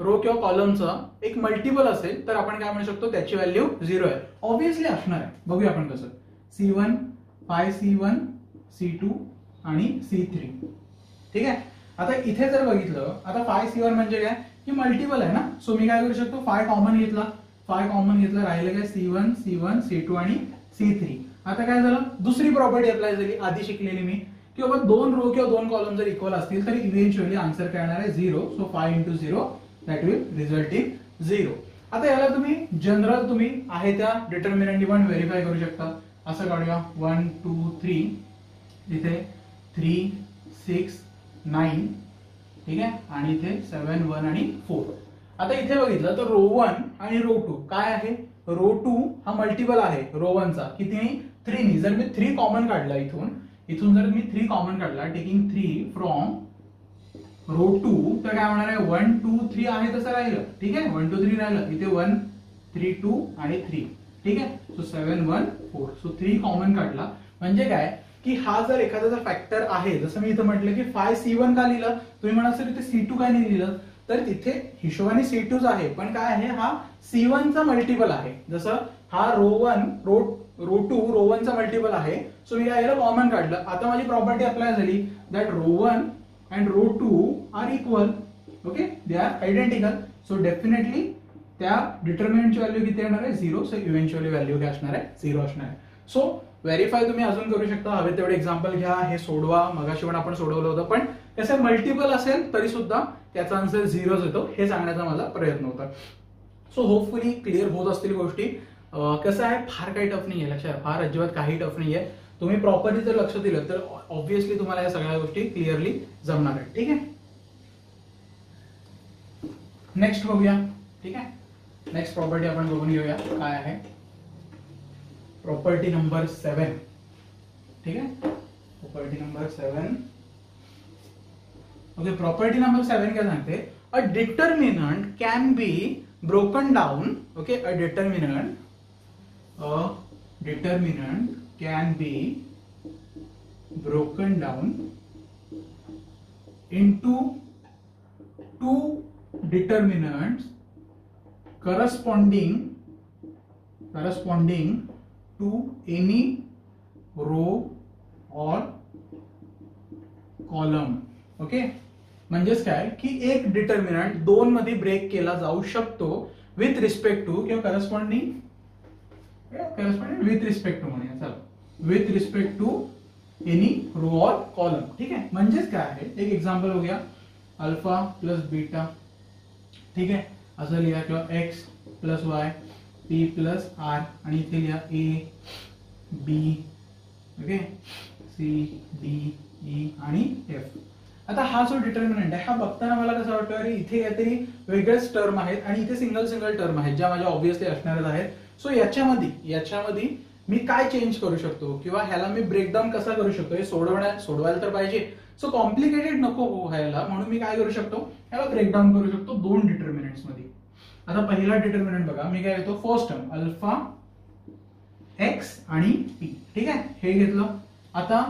रो किंवा कॉलमचा एक मल्टिपल असेल तर आपण काय म्हणू शकतो? त्याची व्हॅल्यू झिरो आहे. ऑब्व्हियसली असणार आहे. बघूया आपण कसं. C one five C one C two आणि सी थ्री ठीक आहे? आता इथे जर बघितलं आता फाय सी वन म्हणजे काय? की मल्टिपल आहे ना? सो मी काय करू शकतो? फाय कॉमन घेतला. फाय कॉमन घेतलं राहिलं काय? C one C one C two आणि सी थ्री आता काय झालं? दुसरी प्रॉपर्टी अप्लाय झाली आधी शिकलेली मी. की बाबा दोन रो किंवा दोन कॉलम जर इक्वल असतील तर इव्हेंच्युअली आन्सर काय येणार आहे zero so five into zero that will result in zero आता याला तुम्ही जनरल तुम्ही आहे त्या डिटर्मिनंटनी पण व्हेरीफाय करू शकता. असं काढूया. वन टू थ्री इथे थ्री सिक्स नाईन ठीक आहे? आणि इथे सेवन वन आणि फोर आता इथे बघितलं तर रो वन आणि रो टू काय आहे? रो टू हा मल्टिपल आहे रो वनचा किती? थ्रीनी जर मी थ्री कॉमन काढला इथून इथून जर मी थ्री कॉमन काढला taking three from row two तर काय होणार आहे? वन टू थ्री आहे तसं राहिलं. ठीक आहे? वन टू थ्री राहिलं. इथे वन थ्री टू आणि थ्री ठीक आहे? So seven one four so three common काढला. म्हणजे काय? की हा जर एखादा जर फॅक्टर आहे जसं मी इथं म्हटलं की फाय सी वन का लिहिलं तुम्ही म्हणा सर इथे सी टू काय नाही लिहिलं? तर तिथे हिशोबाने सी टूच आहे. पण काय आहे? हा सी चा मल्टिपल आहे. जसं हा row one row row two row वनचा multiple आहे. सो मी काय केलं कॉमन काढलं. आता माझी प्रॉपर्टी अप्लाय झाली. That row one and row two are equal okay they are identical so definitely त्या डिटर्मिनंटची व्हॅल्यू किती येणार आहे? झिरो सो इव्हेंच्युअली व्हॅल्यू काय असणार आहे. झिरो असणार आहे. सो व्हेरीफाय तुम्ही अजून करू शकता. हवे तेवढे एक्झाम्पल घ्या. हे सोडवा. मगाशी पण आपण सोडवलं होतं. पण कसं मल्टिपल असेल तरी सुद्धा त्याचा आन्सर झिरोच येतो. हे सांगण्याचा माझा प्रयत्न होता. सो होपफुली क्लिअर होत असतील गोष्टी. कसं आहे फार काही टफ नाही आहे लक्षात फार अजिबात काही टफ नाही आहे तुम्ही प्रॉपरली जर लक्ष दिलं तर ऑब्व्हियसली तुम्हाला या सगळ्या गोष्टी क्लिअरली जमणार आहेत. ठीक आहे? नेक्स्ट बघूया. ठीक आहे? नेक्स्ट प्रॉपर्टी आपण बघून घेऊया. काय आहे? प्रॉपर्टी नंबर सेवन ठीक आहे? Property number seven okay property number seven काय सांगते? A determinant can be broken down okay a determinant a determinant can be broken down into two determinants corresponding corresponding to any row or column okay म्हणजेच काय की एक determinant दोन मध्ये break केला जाऊ शकतो विथ रिस्पेक्ट टू किंवा corresponding corresponding with respect to म्हणूया चला. With respect to any row or column ठीक आहे म्हणजेच काय आहे एक एक्झाम्पल बघूया अल्फा प्लस बीटा ठीक आहे असं लिहा किंवा X plus Y P plus R आणि इथे लिहा A B okay C D E आणि एफ आता हा जो डिटर्मिनंट आहे हा बघताना मला कसं वाटतं अरे इथे काहीतरी वेगळेच टर्म आहेत आणि इथे सिंगल सिंगल टर्म आहेत ज्या माझ्या ऑब्व्हियसली असणारच आहेत. सो याच्यामध्ये याच्यामध्ये मी काय चेंज करू शकतो? किंवा ह्याला मी ब्रेकडाऊन कसा करू शकतो? हे सोडवण्या सोडवायला तर पाहिजे. सो कॉम्प्लिकेटेड नको हो व्हायला म्हणून मी काय करू शकतो? ह्याला ब्रेकडाऊन करू शकतो दोन डिटर्मिनंट्समध्ये. आता पहिला डिटर्मिनंट बघा. मी काय घेतो? फर्स्ट टर्म अल्फा एक्स आणि पी ठीक आहे? हे घेतलं. आता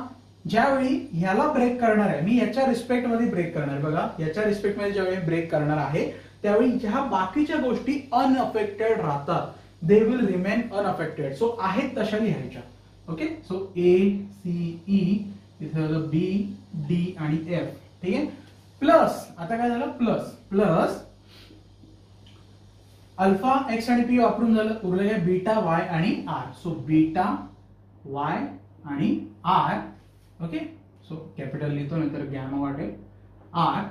ज्यावेळी ह्याला ब्रेक करणार आहे मी याच्या रिस्पेक्टमध्ये ब्रेक करणार आहे. बघा याच्या रिस्पेक्टमध्ये ज्यावेळी ब्रेक करणार आहे त्यावेळी ह्या बाकीच्या गोष्टी अनअफेक्टेड राहतात. They will remain unaffected so आहेत तशा लिहायच्या okay so A C E तिथे झालं बी डी आणि एफ ठीक आहे? प्लस आता काय झालं? प्लस प्लस अल्फा एक्स आणि पी वापरून झालं. उरलेले बीटा वाय आणि आर सो बीटा वाय आणि आर ओके सो कॅपिटल लिहितो नंतर गॅमा वाटेल. आर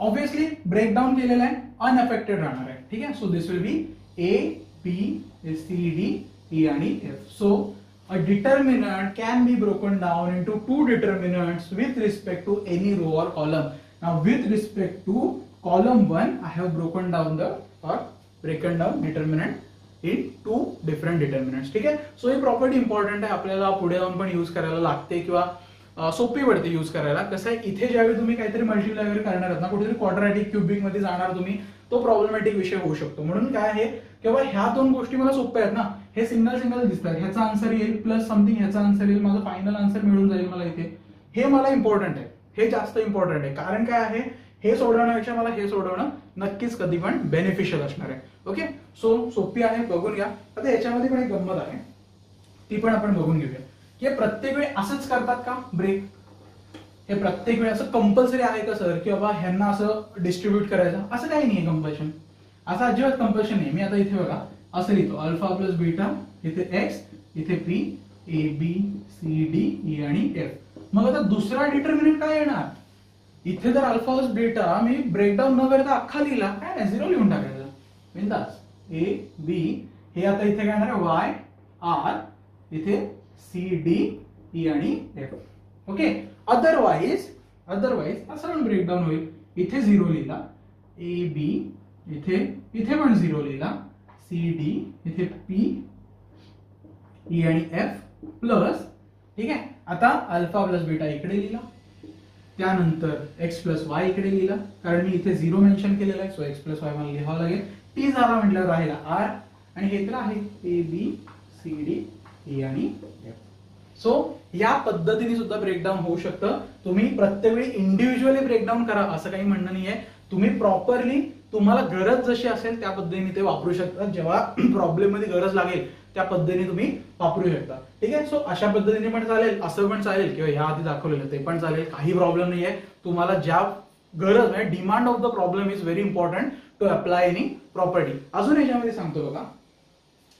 ऑब्विसली ब्रेकडाऊन केलेलं आहे. अनअफेक्टेड राहणार आहे. ठीक आहे? So this will be A P S C D E आणि F so a determinant can be broken down into two determinant with respect to any row or column ना with respect to column one I have broken down the or broken down determinant into different determinant ठीक आहे so ही property important आहे. आपल्याला पुढे जाऊन पण use करायला लागते किंवा सोपी पडते यूज करायला. कसं आहे? इथे ज्यावेळी तुम्ही काहीतरी मल्टी लेवल करणार आहात ना कुठेतरी क्वाड्रॅटिक क्युबिंगमध्ये जाणार तुम्ही तो प्रॉब्लेमॅटिक विषय होऊ शकतो. म्हणून काय आहे? किंवा ह्या दोन गोष्टी मला सोप्या आहेत ना. हे सिंगल सिंगल दिसतात. ह्याचा आन्सर येईल प्लस समथिंग ह्याचा आन्सर येईल. माझा फायनल आन्सर मिळून जाईल मला इथे. हे मला इम्पॉर्टंट आहे. हे जास्त इम्पॉर्टंट आहे. कारण काय आहे? हे सोडवण्यापेक्षा मला हे सोडवणं नक्कीच कधी पण बेनिफिशियल असणार आहे. ओके सो सोपी आहे. बघून घ्या. आता याच्यामध्ये पण एक गंमत आहे. ती पण आपण बघून घेऊया. की हे प्रत्येक वेळी असंच करतात का? ब्रेक हे प्रत्येक वेळी असं कंपल्सरी आहे का सर की बाबा ह्यांना असं डिस्ट्रीब्यूट करायचं? असं काही नाही कंपल्शन असा अजिबात कंपल्शन नाही. मी आता इथे बघा असं लिहितो. अल्फा प्लस बीटा इथे एक्स इथे P A B C D E आणि एफ मग आता दुसरा डिटर्मिनंट काय येणार? इथे जर अल्फा प्लस बीटा मी ब्रेकडाऊन न करता अख्खा लिहिला काय नाही झिरो लिहून टाकायचा. बिंदास. ए बी हे आता इथे काय येणार वाय आर इथे सी डी ई आणि एफ ओके अदरवाईज अदरवाईज असं पण ब्रेकडाऊन होईल. इथे झिरो लिहिला. ए बी इथे इथे पण झिरो लिहिला. सी डी इथे पी ई e आणि एफ प्लस ठीक आहे? आता अल्फा प्लस बीटा इकडे लिहिला. त्यानंतर एक्स प्लस वाय इकडे लिहिला. कारण मी इथे झिरो मेन्शन केलेला आहे सो एक्स प्लस वाय मला लिहावं लागेल. टी झाला म्हटल्यावर राहिला आर आणि हे तर आहे A B C D E आणि एफ सो या पद्धतीने सुद्धा ब्रेकडाऊन होऊ शकतं. तुम्ही प्रत्येक वेळी इंडिव्हिज्युअली ब्रेकडाऊन करा असं काही म्हणणं नाहीये. तुम्ही प्रॉपरली तुम्हाला गरज जशी असेल त्या पद्धतीने ते वापरू शकता. जेव्हा प्रॉब्लेममध्ये गरज लागेल त्या पद्धतीने तुम्ही वापरू शकता. ठीक आहे? सो अशा पद्धतीने पण चालेल असं पण चालेल किंवा ह्या आधी दाखवलेलं ते पण चालेल काही प्रॉब्लेम नाही आहे तुम्हाला ज्या गरज आहे demand of the problem is very important to apply any property अजून याच्यामध्ये सांगतो बघा.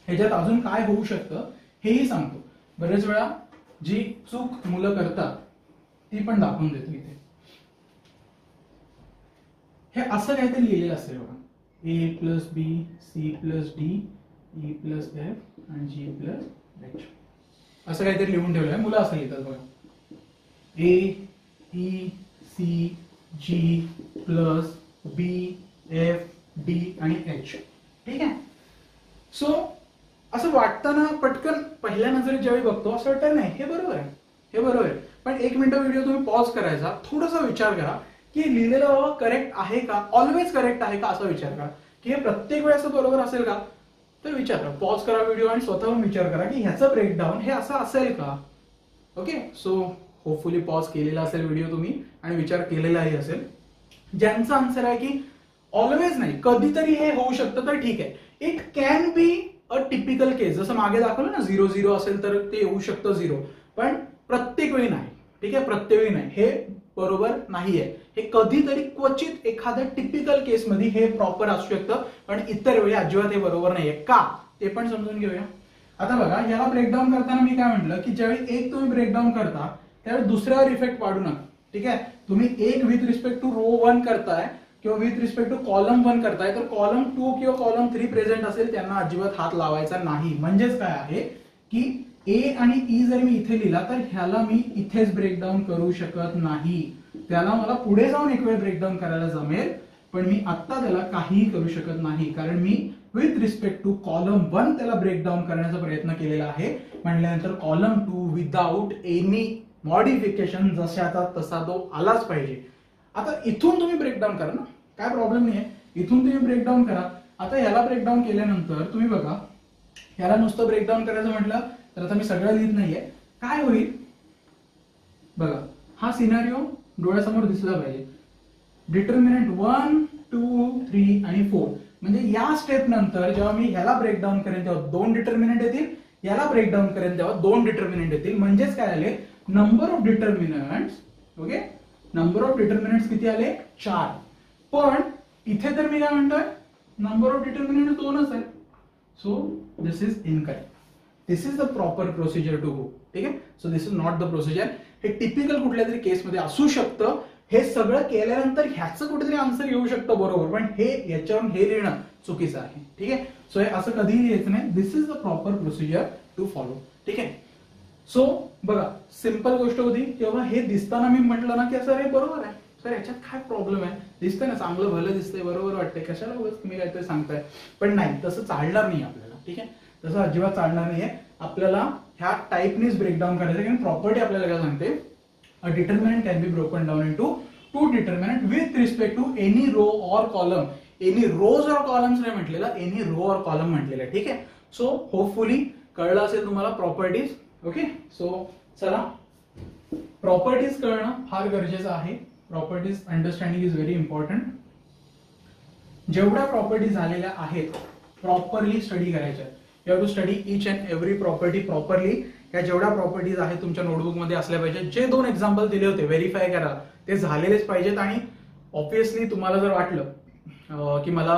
ह्याच्यात अजून काय होऊ शकतं हेही सांगतो. बरेच वेळा जी चूक मुलं करतात ती पण दाखवून देतो इथे. हे असं काहीतरी लिहिलेलं असेल बघा. A plus B C plus D E plus F आणि जी प्लस एच असं काहीतरी लिहून ठेवलंय. मुलं असं लिहितात बघा. A E C G plus B F D आणि एच ठीक आहे? सो असं वाटताना पटकन पहिल्या नजरेत ज्यावेळी बघतो असं वाटतं नाही. हे बरोबर आहे. हे बरोबर आहे. पण एक मिनिट व्हिडिओ तुम्ही पॉज करायचा. थोडासा विचार करा. की लिहिलेलं करेक्ट आहे का? ऑलवेज करेक्ट आहे का? असा विचार करा. की हे प्रत्येक वेळेस बरोबर असेल का? तर विचार करा. पॉज करा व्हिडिओ आणि स्वतःहून विचार करा की ह्याचं ब्रेकडाऊन हे असं असेल का? ओके सो होपफुली पॉज केलेला असेल व्हिडिओ तुम्ही आणि विचार केलेलाही असेल. ज्यांचा आन्सर आहे की ऑलवेज नाही कधीतरी हे होऊ शकतं तर ठीक आहे. It can be a typical case जसं मागे दाखवलं ना झिरो झिरो असेल तर ते येऊ शकतं झिरो पण प्रत्येक वेळी नाही. ठीक आहे? प्रत्येक वेळी नाही. हे बरोबर नाहीये. हे कधीतरी क्वचित एखाद्या टिपिकल केसमध्ये हे प्रॉपर असू शकतं. पण इतर वेळी अजिबात हे बरोबर नाहीये. का? ते पण समजून घेऊया. आता बघा याला ब्रेकडाऊन करताना मी काय म्हटलं की ज्यावेळी एक तुम्ही ब्रेकडाऊन करता त्यावेळी दुसऱ्यावर इफेक्ट पाडू नका. ठीक आहे? तुम्ही एक with respect to row one करताय किंवा with respect to column one करताय तर कॉलम टू किंवा कॉलम थ्री प्रेझेंट असेल त्यांना अजिबात हात लावायचा नाही. म्हणजेच काय आहे? की ए आणि e ई जर मी इथे लिहिला तर ह्याला मी इथेच ब्रेकडाऊन करू शकत नाही. त्याला मला पुढे जाऊन एक वेळ ब्रेकडाऊन करायला जमेल पण मी आत्ता त्याला काहीही करू शकत नाही कारण मी with respect to column one त्याला ब्रेकडाऊन करण्याचा प्रयत्न केलेला आहे. म्हणल्यानंतर column two without any modification जशाचा तसा तो आलाच पाहिजे. आता इथून तुम्ही ब्रेकडाऊन करा ना. काय प्रॉब्लेम नाही आहे इथून तुम्ही ब्रेकडाऊन करा. आता याला ब्रेकडाऊन केल्यानंतर तुम्ही बघा. याला नुसतं ब्रेकडाऊन करायचं म्हटलं तर आता मी सगळं लिहित नाहीये. काय होईल? बघा. हा सिनारिओ डोळ्यासमोर दिसला पाहिजे. डिटर्मिनंट वन टू थ्री आणि फोर म्हणजे या स्टेप नंतर जेव्हा मी ह्याला ब्रेकडाऊन करेन तेव्हा दोन डिटर्मिनंट येतील. याला ब्रेकडाऊन करेन तेव्हा दोन डिटर्मिनंट येतील. म्हणजेच काय आले? Number of determinant okay number of determinant किती आले? चार. पण इथे तर मी काय म्हणतोय? नंबर ऑफ डिटर्मिनंट दोनच आहे so this is incorrect this is the proper procedure to go ठीक आहे? So this is not the procedure हे टिपिकल कुठल्या तरी केसमध्ये असू शकतं. हे सगळं केल्यानंतर ह्याचं कुठेतरी आन्सर येऊ शकतं बरोबर. पण हे याच्यावरून हे लिहिणं चुकीचं आहे. ठीक आहे? सो हे असं कधीही लिहायचं नाही. This is the proper procedure to follow ठीक आहे? सो बघा सिंपल गोष्ट होती. तेव्हा हे दिसताना मी म्हटलं ना की सर हे बरोबर आहे. सर याच्यात काय प्रॉब्लेम आहे? दिसतंय ना चांगलं भलं दिसतंय बरोबर वाटतंय. कशाला तुम्ही काहीतरी सांगताय? पण नाही तसं चालणार नाही आपल्याला. ठीक आहे? तसं अजिबात चालणार नाहीये. आपल्याला ह्या टाईपनेच ब्रेकडाऊन करायचं कारण प्रॉपर्टी आपल्याला काय सांगते? A determinant can be broken down into two determinant with respect to any row or column any rows or columns नाही म्हटलेला एनी रो ऑर कॉलम म्हटलेलं आहे. ठीक आहे? सो होपफुली कळलं असेल तुम्हाला प्रॉपर्टीज ओके सो चला. प्रॉपर्टीज कळणं फार गरजेचं आहे. Properties understanding is very important जेवढ्या प्रॉपर्टी झालेल्या आहेत प्रॉपरली स्टडी करायच्या you have to study each and every property properly या जेवढ्या प्रॉपर्टीज आहेत तुमच्या नोटबुकमध्ये असल्या पाहिजेत. जे दोन एक्झाम्पल दिले होते व्हेरीफाय करा. ते झालेलेच पाहिजेत आणि ऑब्विसली तुम्हाला जर वाटलं की मला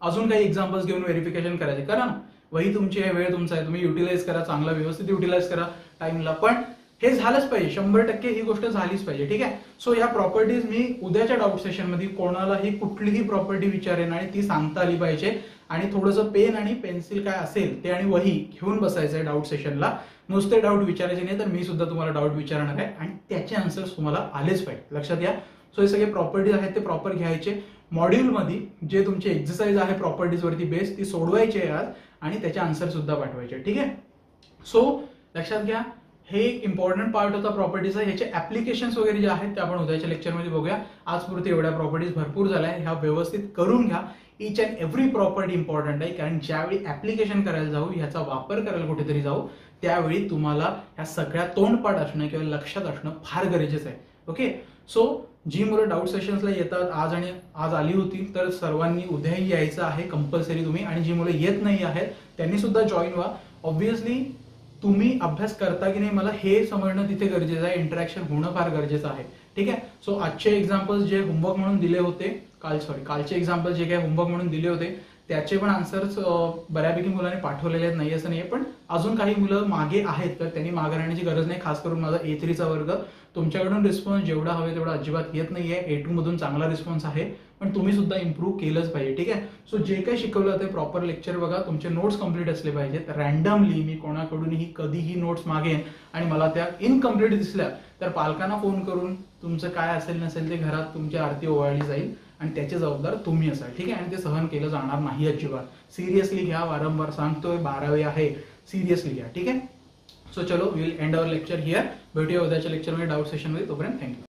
अजून काही एक्झाम्पल्स घेऊन व्हेरिफिकेशन करायचे. करा ना. वही तुमची आहे वेळ तुमचा आहे. तुम्ही युटिलाइज करा चांगला व्यवस्थित युटिलाइज करा. टाइमला पण हे झालंच पाहिजे. शंभर टक्के ही गोष्ट झालीच पाहिजे. ठीक आहे? सो या प्रॉपर्टीज मी उद्याच्या डाऊट सेशनमध्ये कोणालाही कुठलीही प्रॉपर्टी विचारेन आणि ती सांगता आली पाहिजे. आणि थोडंसं पेन आणि पेन्सिल काय असेल ते आणि वही घेऊन बसायचं आहे डाऊट सेशनला नुसते डाऊट विचारायचे नाही तर मी सुद्धा तुम्हाला डाऊट विचारणार आहे. आणि त्याचे आन्सर्स तुम्हाला आलेच पाहिजे. लक्षात घ्या सो हे सगळे प्रॉपर्टीज आहेत ते प्रॉपर घ्यायचे. मॉड्यूलमध्ये जे तुमचे एक्झरसाइज आहे प्रॉपर्टीज वरती बेस ती सोडवायची आहे आज आणि त्याचे आन्सर सुद्धा पाठवायचे. ठीक आहे? सो लक्षात घ्या. हे एक इम्पॉर्टंट पार्ट होता प्रॉपर्टीचा ह्याचे ऍप्लिकेशन वगैरे जे आहेत ते आपण उद्याच्या लेक्चरमध्ये बघूया. आजपुरती एवढ्या प्रॉपर्टीज भरपूर झाल्या ह्या व्यवस्थित करून घ्या. Each and every property important आहे. कारण ज्यावेळी ऍप्लिकेशन करायला जाऊ ह्याचा वापर करायला कुठेतरी जाऊ त्यावेळी तुम्हाला ह्या सगळ्या तोंडपाठ असणं किंवा लक्षात असणं फार गरजेचं आहे. ओके सो जी मुलं डाऊट सेशन्सला येतात आज आणि आज आली होती तर सर्वांनी उद्याही यायचं आहे कंपल्सरी तुम्ही. आणि जी मुलं येत नाही आहेत त्यांनी सुद्धा जॉईन व्हा. ऑब्व्हियसली तुम्ही अभ्यास करता की नाही मला हे समजणं तिथे गरजेचं आहे. इंटरॅक्शन होणं फार गरजेचं आहे. ठीक आहे? सो आजचे एक्झाम्पल्स जे होमवर्क म्हणून दिले होते काल सॉरी कालचे एक्झाम्पल जे काही होमवर्क म्हणून दिले होते त्याचे पण आन्सर्स बऱ्यापैकी मुलांनी पाठवलेले आहेत. नाही असं नाही पण अजून काही मुलं मागे आहेत तर त्यांनी मागे राहण्याची गरज नाही खास करून माझा ए थ्रीचा वर्ग. तुमच्याकडून रिस्पॉन्स जेवढा हवे तेवढा अजिबात येत नाहीये. ए टू मधून चांगला रिस्पॉन्स आहे. पण तुम्ही सुद्धा इम्प्रूव्ह केलंच पाहिजे ठीक आहे? सो जे काही शिकवलं ते प्रॉपर लेक्चर बघा तुमचे नोट्स कंप्लीट असले पाहिजेत. रॅन्डमली मी कोणाकडूनही कधीही नोट्स मागेन आणि मला त्या इनकम्प्लीट दिसल्या तर पालकांना फोन करून तुमचं काय असेल नसेल ते घरात तुमची आरती ओवाळली जाईल आणि त्याचे जबाबदार तुम्ही असाल ठीक आहे? आणि ते सहन केलं जाणार नाही अजिबात. सिरियसली घ्या वारंवार सांगतोय बारावी आहे. सिरियसली घ्या ठीक आहे? सो चलो will end our lecture here भेटूया उद्याच्या लेक्चरमध्ये डाऊट सेशनमध्ये तोपर्यंत थँक्यू